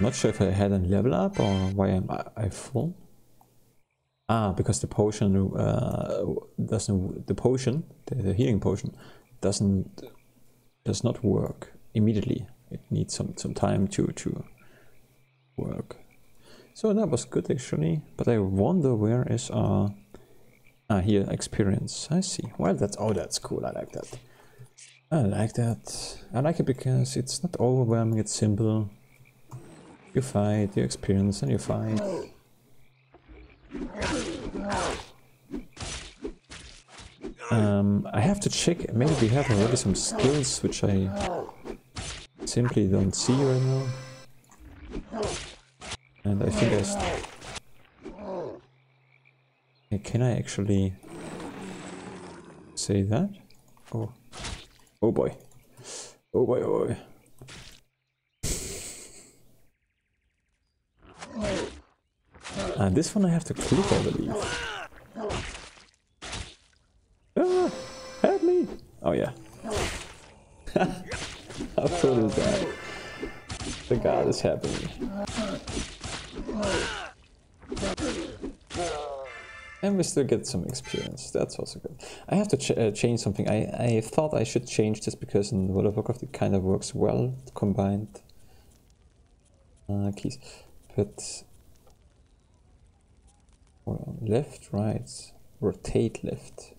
Not sure if I had a level up or why am I, full. Ah, because the potion uh, doesn't. The potion, the, the, healing potion, doesn't does not work immediately. It needs some some time to to work. So that was good actually. But I wonder where is our ah here experience. I see. Well, that's oh that's cool. I like that. I like that. I like it because it's not overwhelming. It's simple. You fight, you experience, and you fight. Um, I have to check, maybe we have already some skills which I simply don't see right now. And I think I... can I actually say that? Oh, oh boy. Oh boy, oh boy. Uh, this one I have to click, I believe. Ah, help me! Oh yeah. How cool is that? The god is happening. And we still get some experience, that's also good. I have to ch uh, change something. I, I thought I should change this because in World of Warcraft it kind of works well, combined uh, keys. But left, right, rotate left.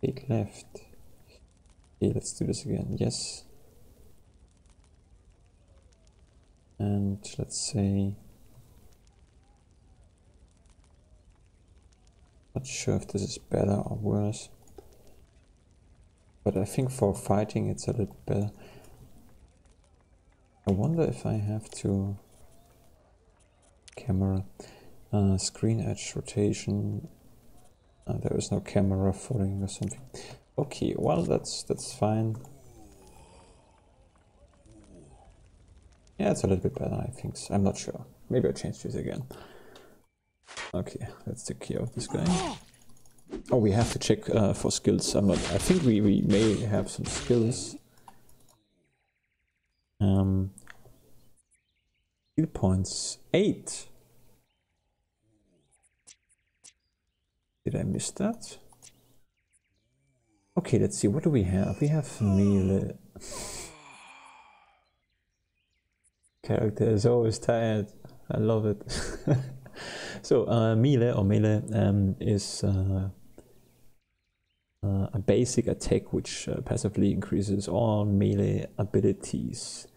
Take left. Okay, let's do this again. Yes. And let's say not sure if this is better or worse. But I think for fighting it's a little better. I wonder if I have to camera uh, screen edge rotation uh, there is no camera following or something okay well that's that's fine yeah it's a little bit better I think so. I'm not sure maybe I'll change this again okay let's take care of this guy oh we have to check uh, for skills I'm not I think we, we may have some skills um, skill points. Eight. Did I miss that? Okay, let's see. What do we have? We have melee. Character is always tired. I love it. so uh, melee or melee um, is uh, uh, a basic attack which uh, passively increases all melee abilities.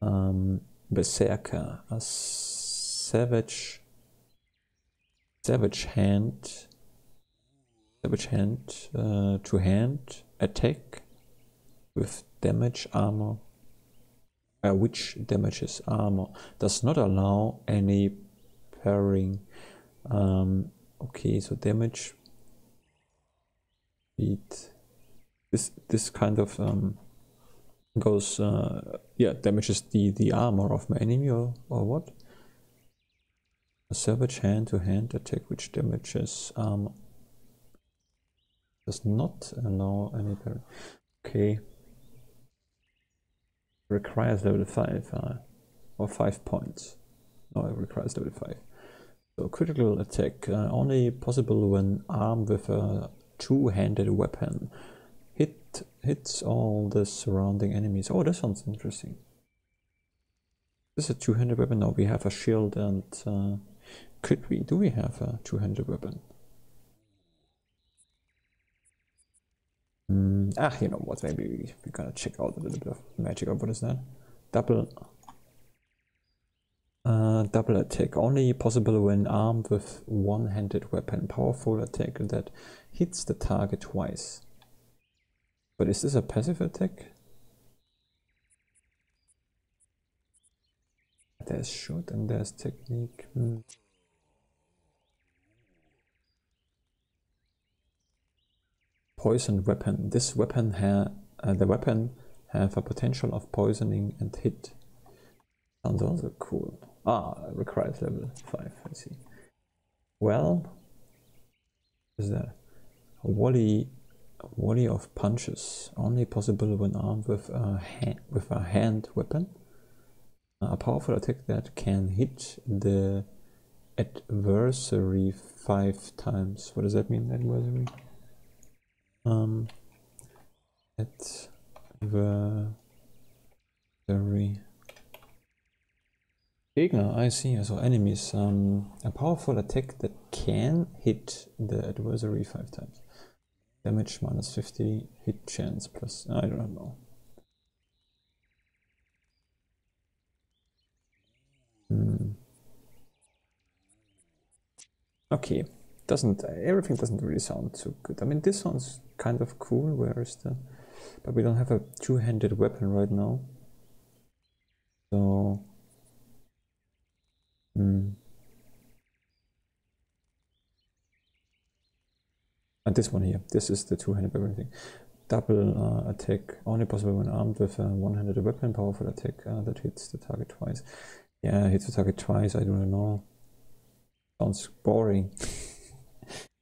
Um, Berserker, a savage, savage hand, savage hand uh, to hand attack with damage armor uh, which damages armor. Does not allow any pairing. Um, okay, so damage. Beat. This this kind of um, goes uh, yeah damages the the armor of my enemy or or what? A savage hand to hand attack which damages armor. Does not allow any parry. Okay. Requires level 5 uh, or 5 points. No, it requires level 5. So critical attack uh, only possible when armed with a two-handed weapon. Hit hits all the surrounding enemies. Oh, that sounds interesting. This is a two-handed weapon. No, we have a shield and uh, could we? Do we have a two-handed weapon? Mm, ah, you know what? Maybe we, we're gonna check out a little bit of magic. Or what is that? Double. Uh, double attack only possible when armed with one-handed weapon. Powerful attack that hits the target twice. But is this a passive attack? There's shoot and there's technique. Hmm. Poisoned weapon. This weapon ha uh, the weapon have a potential of poisoning and hit. Sounds also cool. Ah, requires level 5, I see. Well, is that? A volley, a volley of punches, only possible when armed with a, hand, with a hand weapon. A powerful attack that can hit the adversary five times. What does that mean, adversary? Um, adversary. Gegner, I see, so enemies. Um, a powerful attack that can hit the adversary five times. Damage minus 50, hit chance plus, I don't know. Hmm. Okay, doesn't, everything doesn't really sound so good. I mean, this sounds kind of cool, where is the, but we don't have a two-handed weapon right now. So, Hmm. And this one here, this is the two-handed weapon thing. Double uh, attack, only possible when armed with a one-handed weapon, powerful attack uh, that hits the target twice. Yeah, hits the target twice, I don't know. Sounds boring.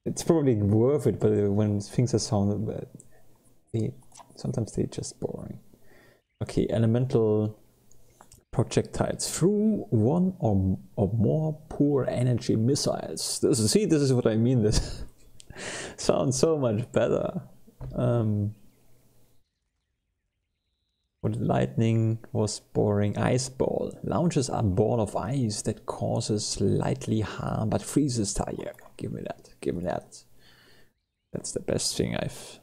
it's probably worth it, but when things are sounded bad, they, sometimes they're just boring. Okay, elemental projectiles through one or, or more poor energy missiles. This see, this is what I mean. This sounds so much better. Um, what lightning was boring. Ice ball launches a ball of ice that causes slightly harm but freezes tire. Give me that. Give me that. That's the best thing I've.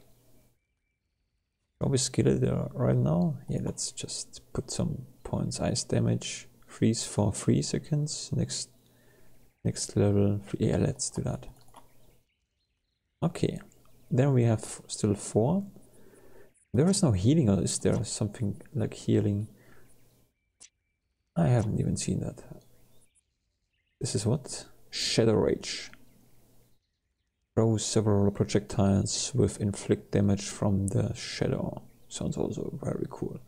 Are we skilled right now? Yeah, let's just put some points. Ice damage, freeze for three seconds. Next, next level. Yeah, let's do that. Okay, then we have still four. There is no healing, or is there something like healing? I haven't even seen that. This is what? Shadow Rage. Throw several projectiles with inflict damage from the shadow. Sounds also very cool.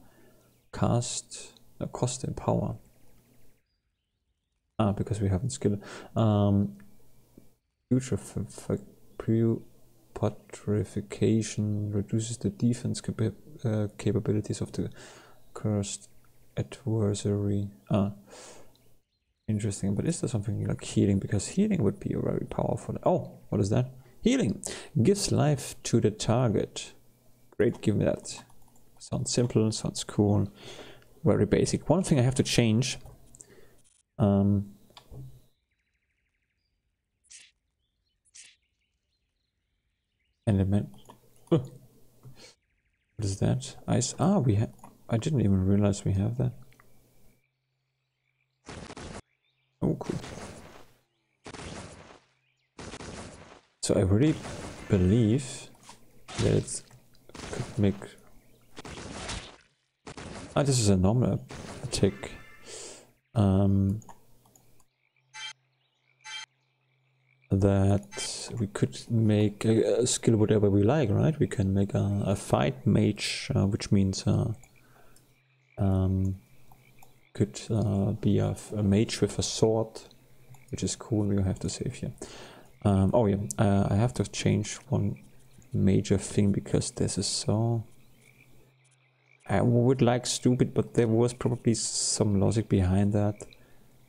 Cast a cost in power. Ah, because we haven't skill. Um, future putrefaction reduces the defense capa uh, capabilities of the cursed adversary. Ah, interesting. But is there something like healing? Because healing would be very powerful. Oh, what is that? Healing gives life to the target. Great, give me that. Sounds simple, sounds cool very basic. One thing I have to change. Um, element. What is that? Ice. Ah, we have. I didn't even realize we have that. Oh, cool. So I really believe that it could make Ah, this is a normal tick. Um, that we could make a, a, skill whatever we like, right? We can make a, a fight mage, uh, which means uh, um, could uh, be a, a, mage with a sword, which is cool. We have to save here. Um, oh yeah, uh, I have to change one major thing because this is so. I would like stupid, but there was probably some logic behind that.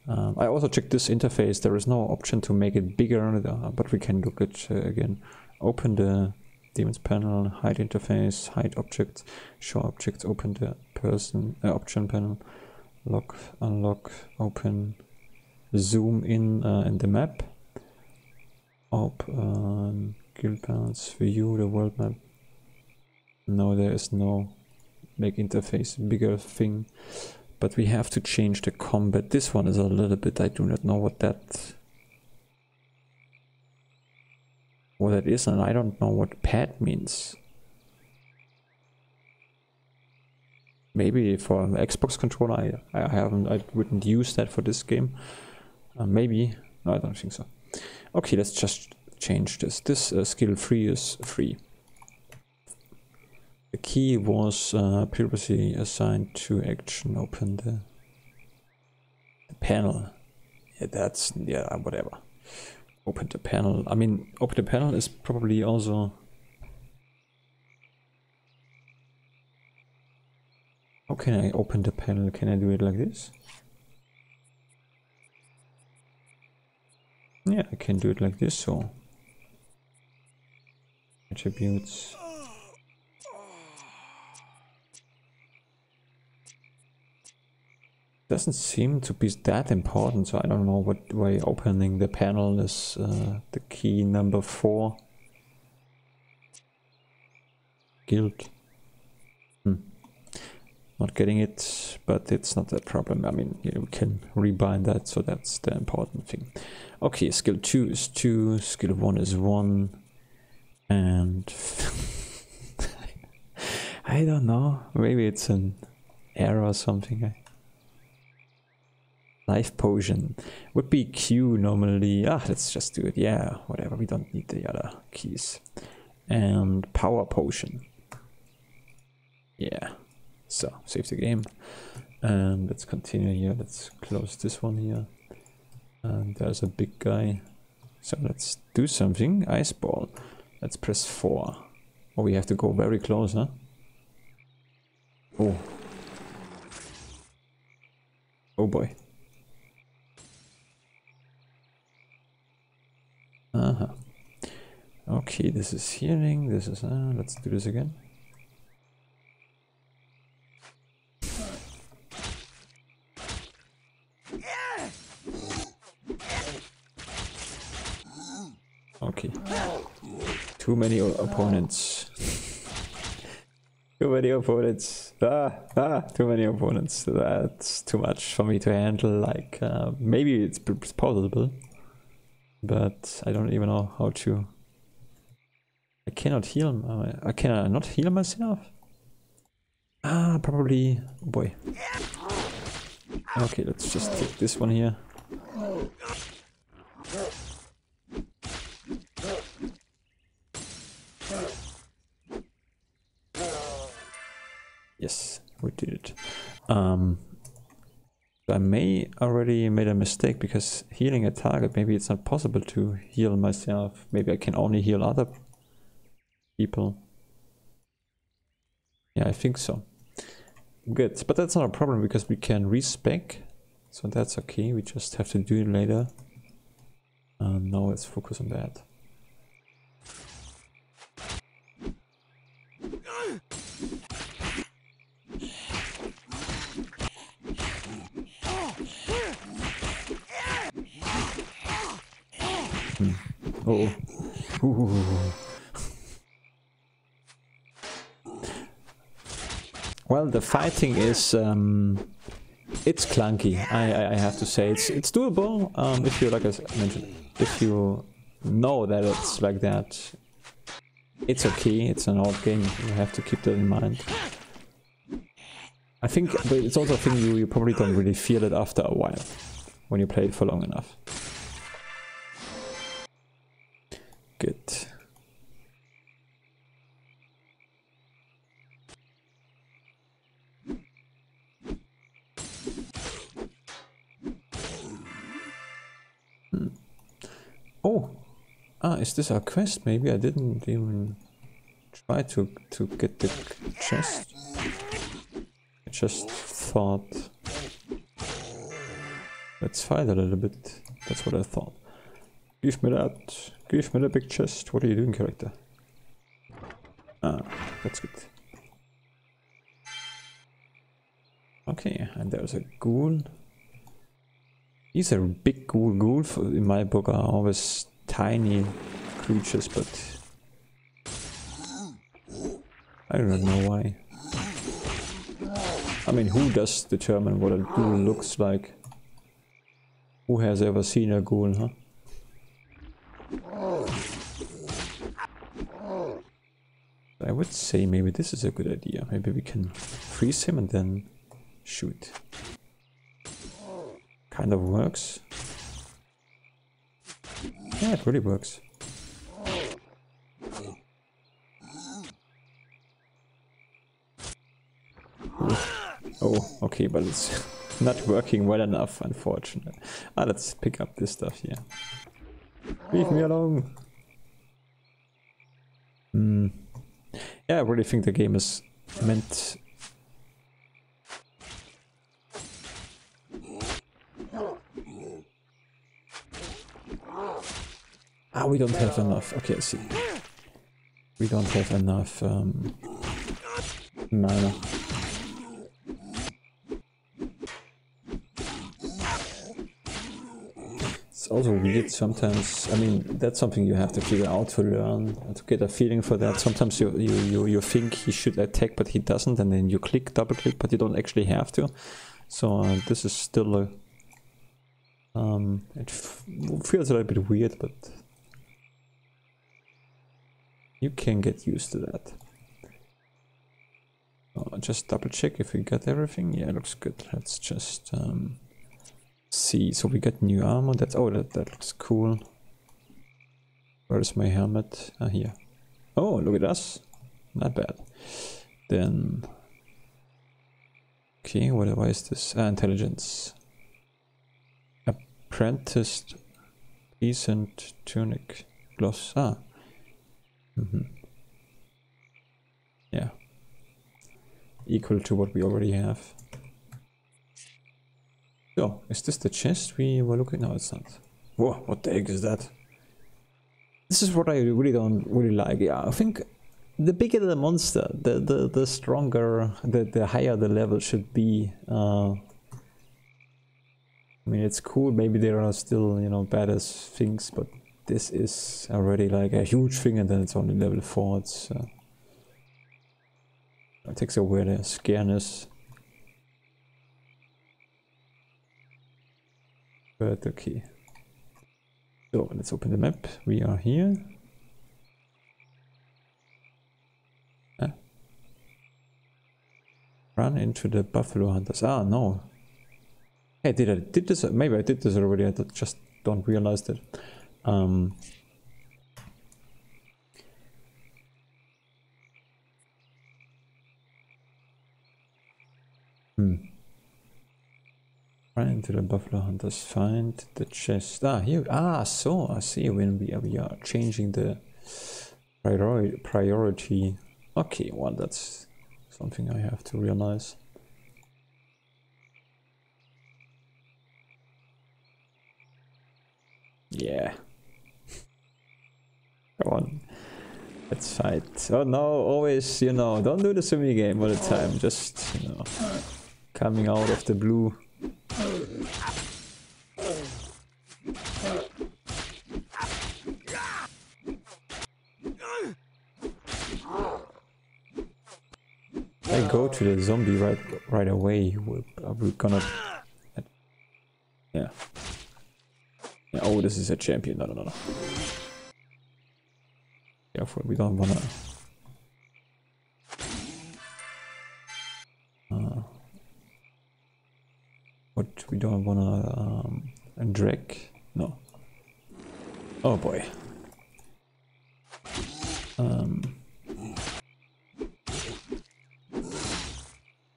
Um, I also checked this interface. There is no option to make it bigger, uh, but we can look at uh, again. Open the demons panel, hide interface, hide objects, show objects, open the person uh, option panel, lock, unlock, open, zoom in uh, in the map, open guild balance, view the world map. No, there is no make interface bigger thing but we have to change the combat. This one is a little bit, I do not know what that what that is and I don't know what pad means. Maybe for an Xbox controller, I, I haven't, I wouldn't use that for this game. Uh, maybe, no, I don't think so. Okay, let's just change this. This uh, skill 3 is free. The key was uh, previously assigned to action. Open the, the panel. Yeah, that's yeah, whatever. Open the panel. I mean, open the panel is probably also. How can I open the panel? Can I do it like this? Yeah, I can do it like this. So attributes. Doesn't seem to be that important, so I don't know what way opening the panel is uh, the key number four. Guild. Hmm. Not getting it, but it's not that problem. I mean, you can rebind that, so that's the important thing. Okay, skill 2 is 2, skill 1 is 1, and... I don't know, maybe it's an error or something. Life potion would be Q normally. Ah, let's just do it. Yeah, whatever. We don't need the other keys. And power potion. Yeah. So, save the game. And let's continue here. Let's close this one here. And there's a big guy. So let's do something. Ice ball. Let's press 4. Oh, we have to go very close, huh? Oh. Oh boy. Uh -huh. Okay, this is healing, this is... Uh, let's do this again. Okay. Too many opponents. too many opponents. Ah, ah, too many opponents. That's too much for me to handle. Like, uh, maybe it's possible but I don't even know how to. I cannot heal. Uh, I cannot not heal myself. Ah, probably. Oh boy. Okay, let's just take this one here. Yes, we did it. Um, I may already made a mistake because healing a target, maybe it's not possible to heal myself. Maybe I can only heal other people. Yeah, I think so. Good, but that's not a problem because we can respec. So that's okay, we just have to do it later. Uh, now let's focus on that. Oh. Well, the fighting is um, it's clunky. I, I have to say it's it's doable um, if you like I mentioned if you know that it's like that. It's okay. It's an old game. You have to keep that in mind. I think but it's also a thing you, you probably don't really feel it after a while when you play it for long enough. Good. Hmm. Oh, ah, is this our quest? Maybe I didn't even try to to get the chest. I just thought. Let's fight a little bit. That's what I thought. Give me that. Give me the big chest. What are you doing, character? Ah, that's good. Okay, and there's a ghoul. These are big ghoul. Ghoul in my book are always tiny creatures, but I don't know why. I mean, who does determine what a ghoul looks like? Who has ever seen a ghoul, huh? I would say maybe this is a good idea. Maybe we can freeze him and then shoot. Kind of works. Yeah, it really works. Oh, okay, but it's not working well enough, unfortunately. Ah, let's pick up this stuff here. Leave me alone! Hmm. Yeah, I really think the game is meant... Ah, we don't have enough. Okay, I see. We don't have enough um, mana. It's also weird sometimes. I mean, that's something you have to figure out to learn to get a feeling for that. Sometimes you you you, you think he should attack, but he doesn't, and then you click, double click, but you don't actually have to. So uh, this is still a. Um, it feels a little bit weird, but you can get used to that. Uh, just double check if we got everything. Yeah, looks good. Let's just um, see. So we got new armor. That's oh, that that looks cool. Where is my helmet? Ah, here. Oh, look at us. Not bad. Then. Okay, what is this? Ah, intelligence. Apprenticed peasant tunic gloss. Ah. Mm -hmm. Yeah. Equal to what we already have. So, is this the chest we were looking? No, it's not. Whoa, what the heck is that? This is what I really don't really like. Yeah, I think the bigger the monster, the the, the stronger, the, the higher the level should be. Uh, I mean, it's cool. Maybe there are still, you know, badass things, but this is already like a huge thing, and then it's only level four. It's uh, it takes away the scareness. But okay. So let's open the map. We are here. Huh? Run into the buffalo hunters. Ah, no. Hey, did I did this? Maybe I did this already. I just don't realize it. Um, hmm. Run into the buffalo hunters. Find the chest. Ah, here. Ah, so I see. When we we are changing the priority. Priority. Okay, well that's something I have to realize. Yeah. Come on. Let's fight. Oh no, always, you know, don't do the sumi game all the time. Just, you know, coming out of the blue. I go to the zombie right right away. We're, we're gonna... Yeah. Yeah, oh, this is a champion. No, no, no, no. Careful, we don't wanna... Uh, do I wanna um, drag? No. Oh boy. Um,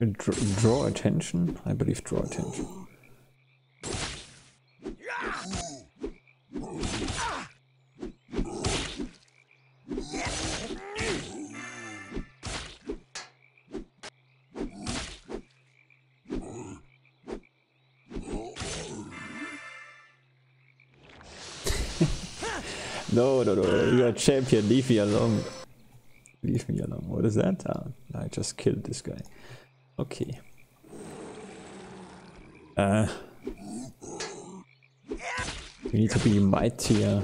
dr draw attention? I believe draw attention. No, no, no, you're a champion, leave me alone. Leave me alone. What is that? Uh, I just killed this guy. Okay. Uh, you need to be mightier.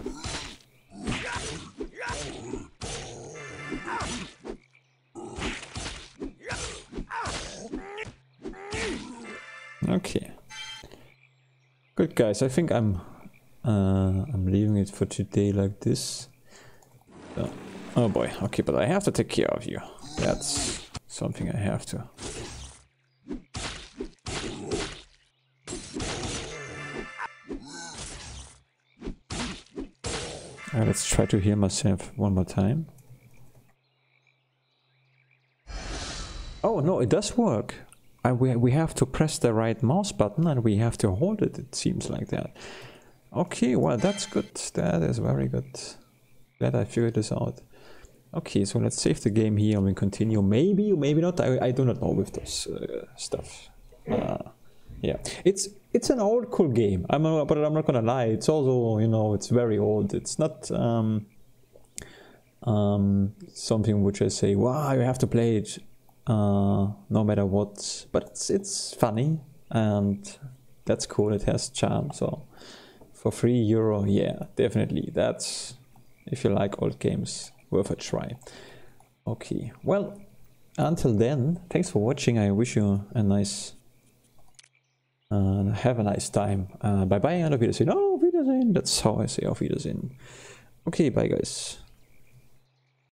Okay. Good guys, I think I'm uh, I'm leaving it for today like this. So, oh boy, okay, but I have to take care of you. That's something I have to. Uh, let's try to heal myself one more time. Oh no, it does work. I, we, we have to press the right mouse button and we have to hold it, it seems like that. Okay, well that's good. That is very good. Glad I figured this out. Okay, so let's save the game here and we continue. Maybe, maybe not. I, I do not know with this uh, stuff. Uh, yeah, it's it's an old cool game. I'm uh, but I'm not gonna lie. It's also you know it's very old. It's not um, um, something which I say wow you have to play it uh, no matter what. But it's it's funny and that's cool. It has charm. So for three euro, yeah, definitely. That's if you like old games, worth a try. Okay, well, until then, thanks for watching. I wish you a nice uh, have a nice time. Uh, bye bye and auf Wiedersehen. Auf Wiedersehen. That's how I say auf Wiedersehen. Okay, bye guys.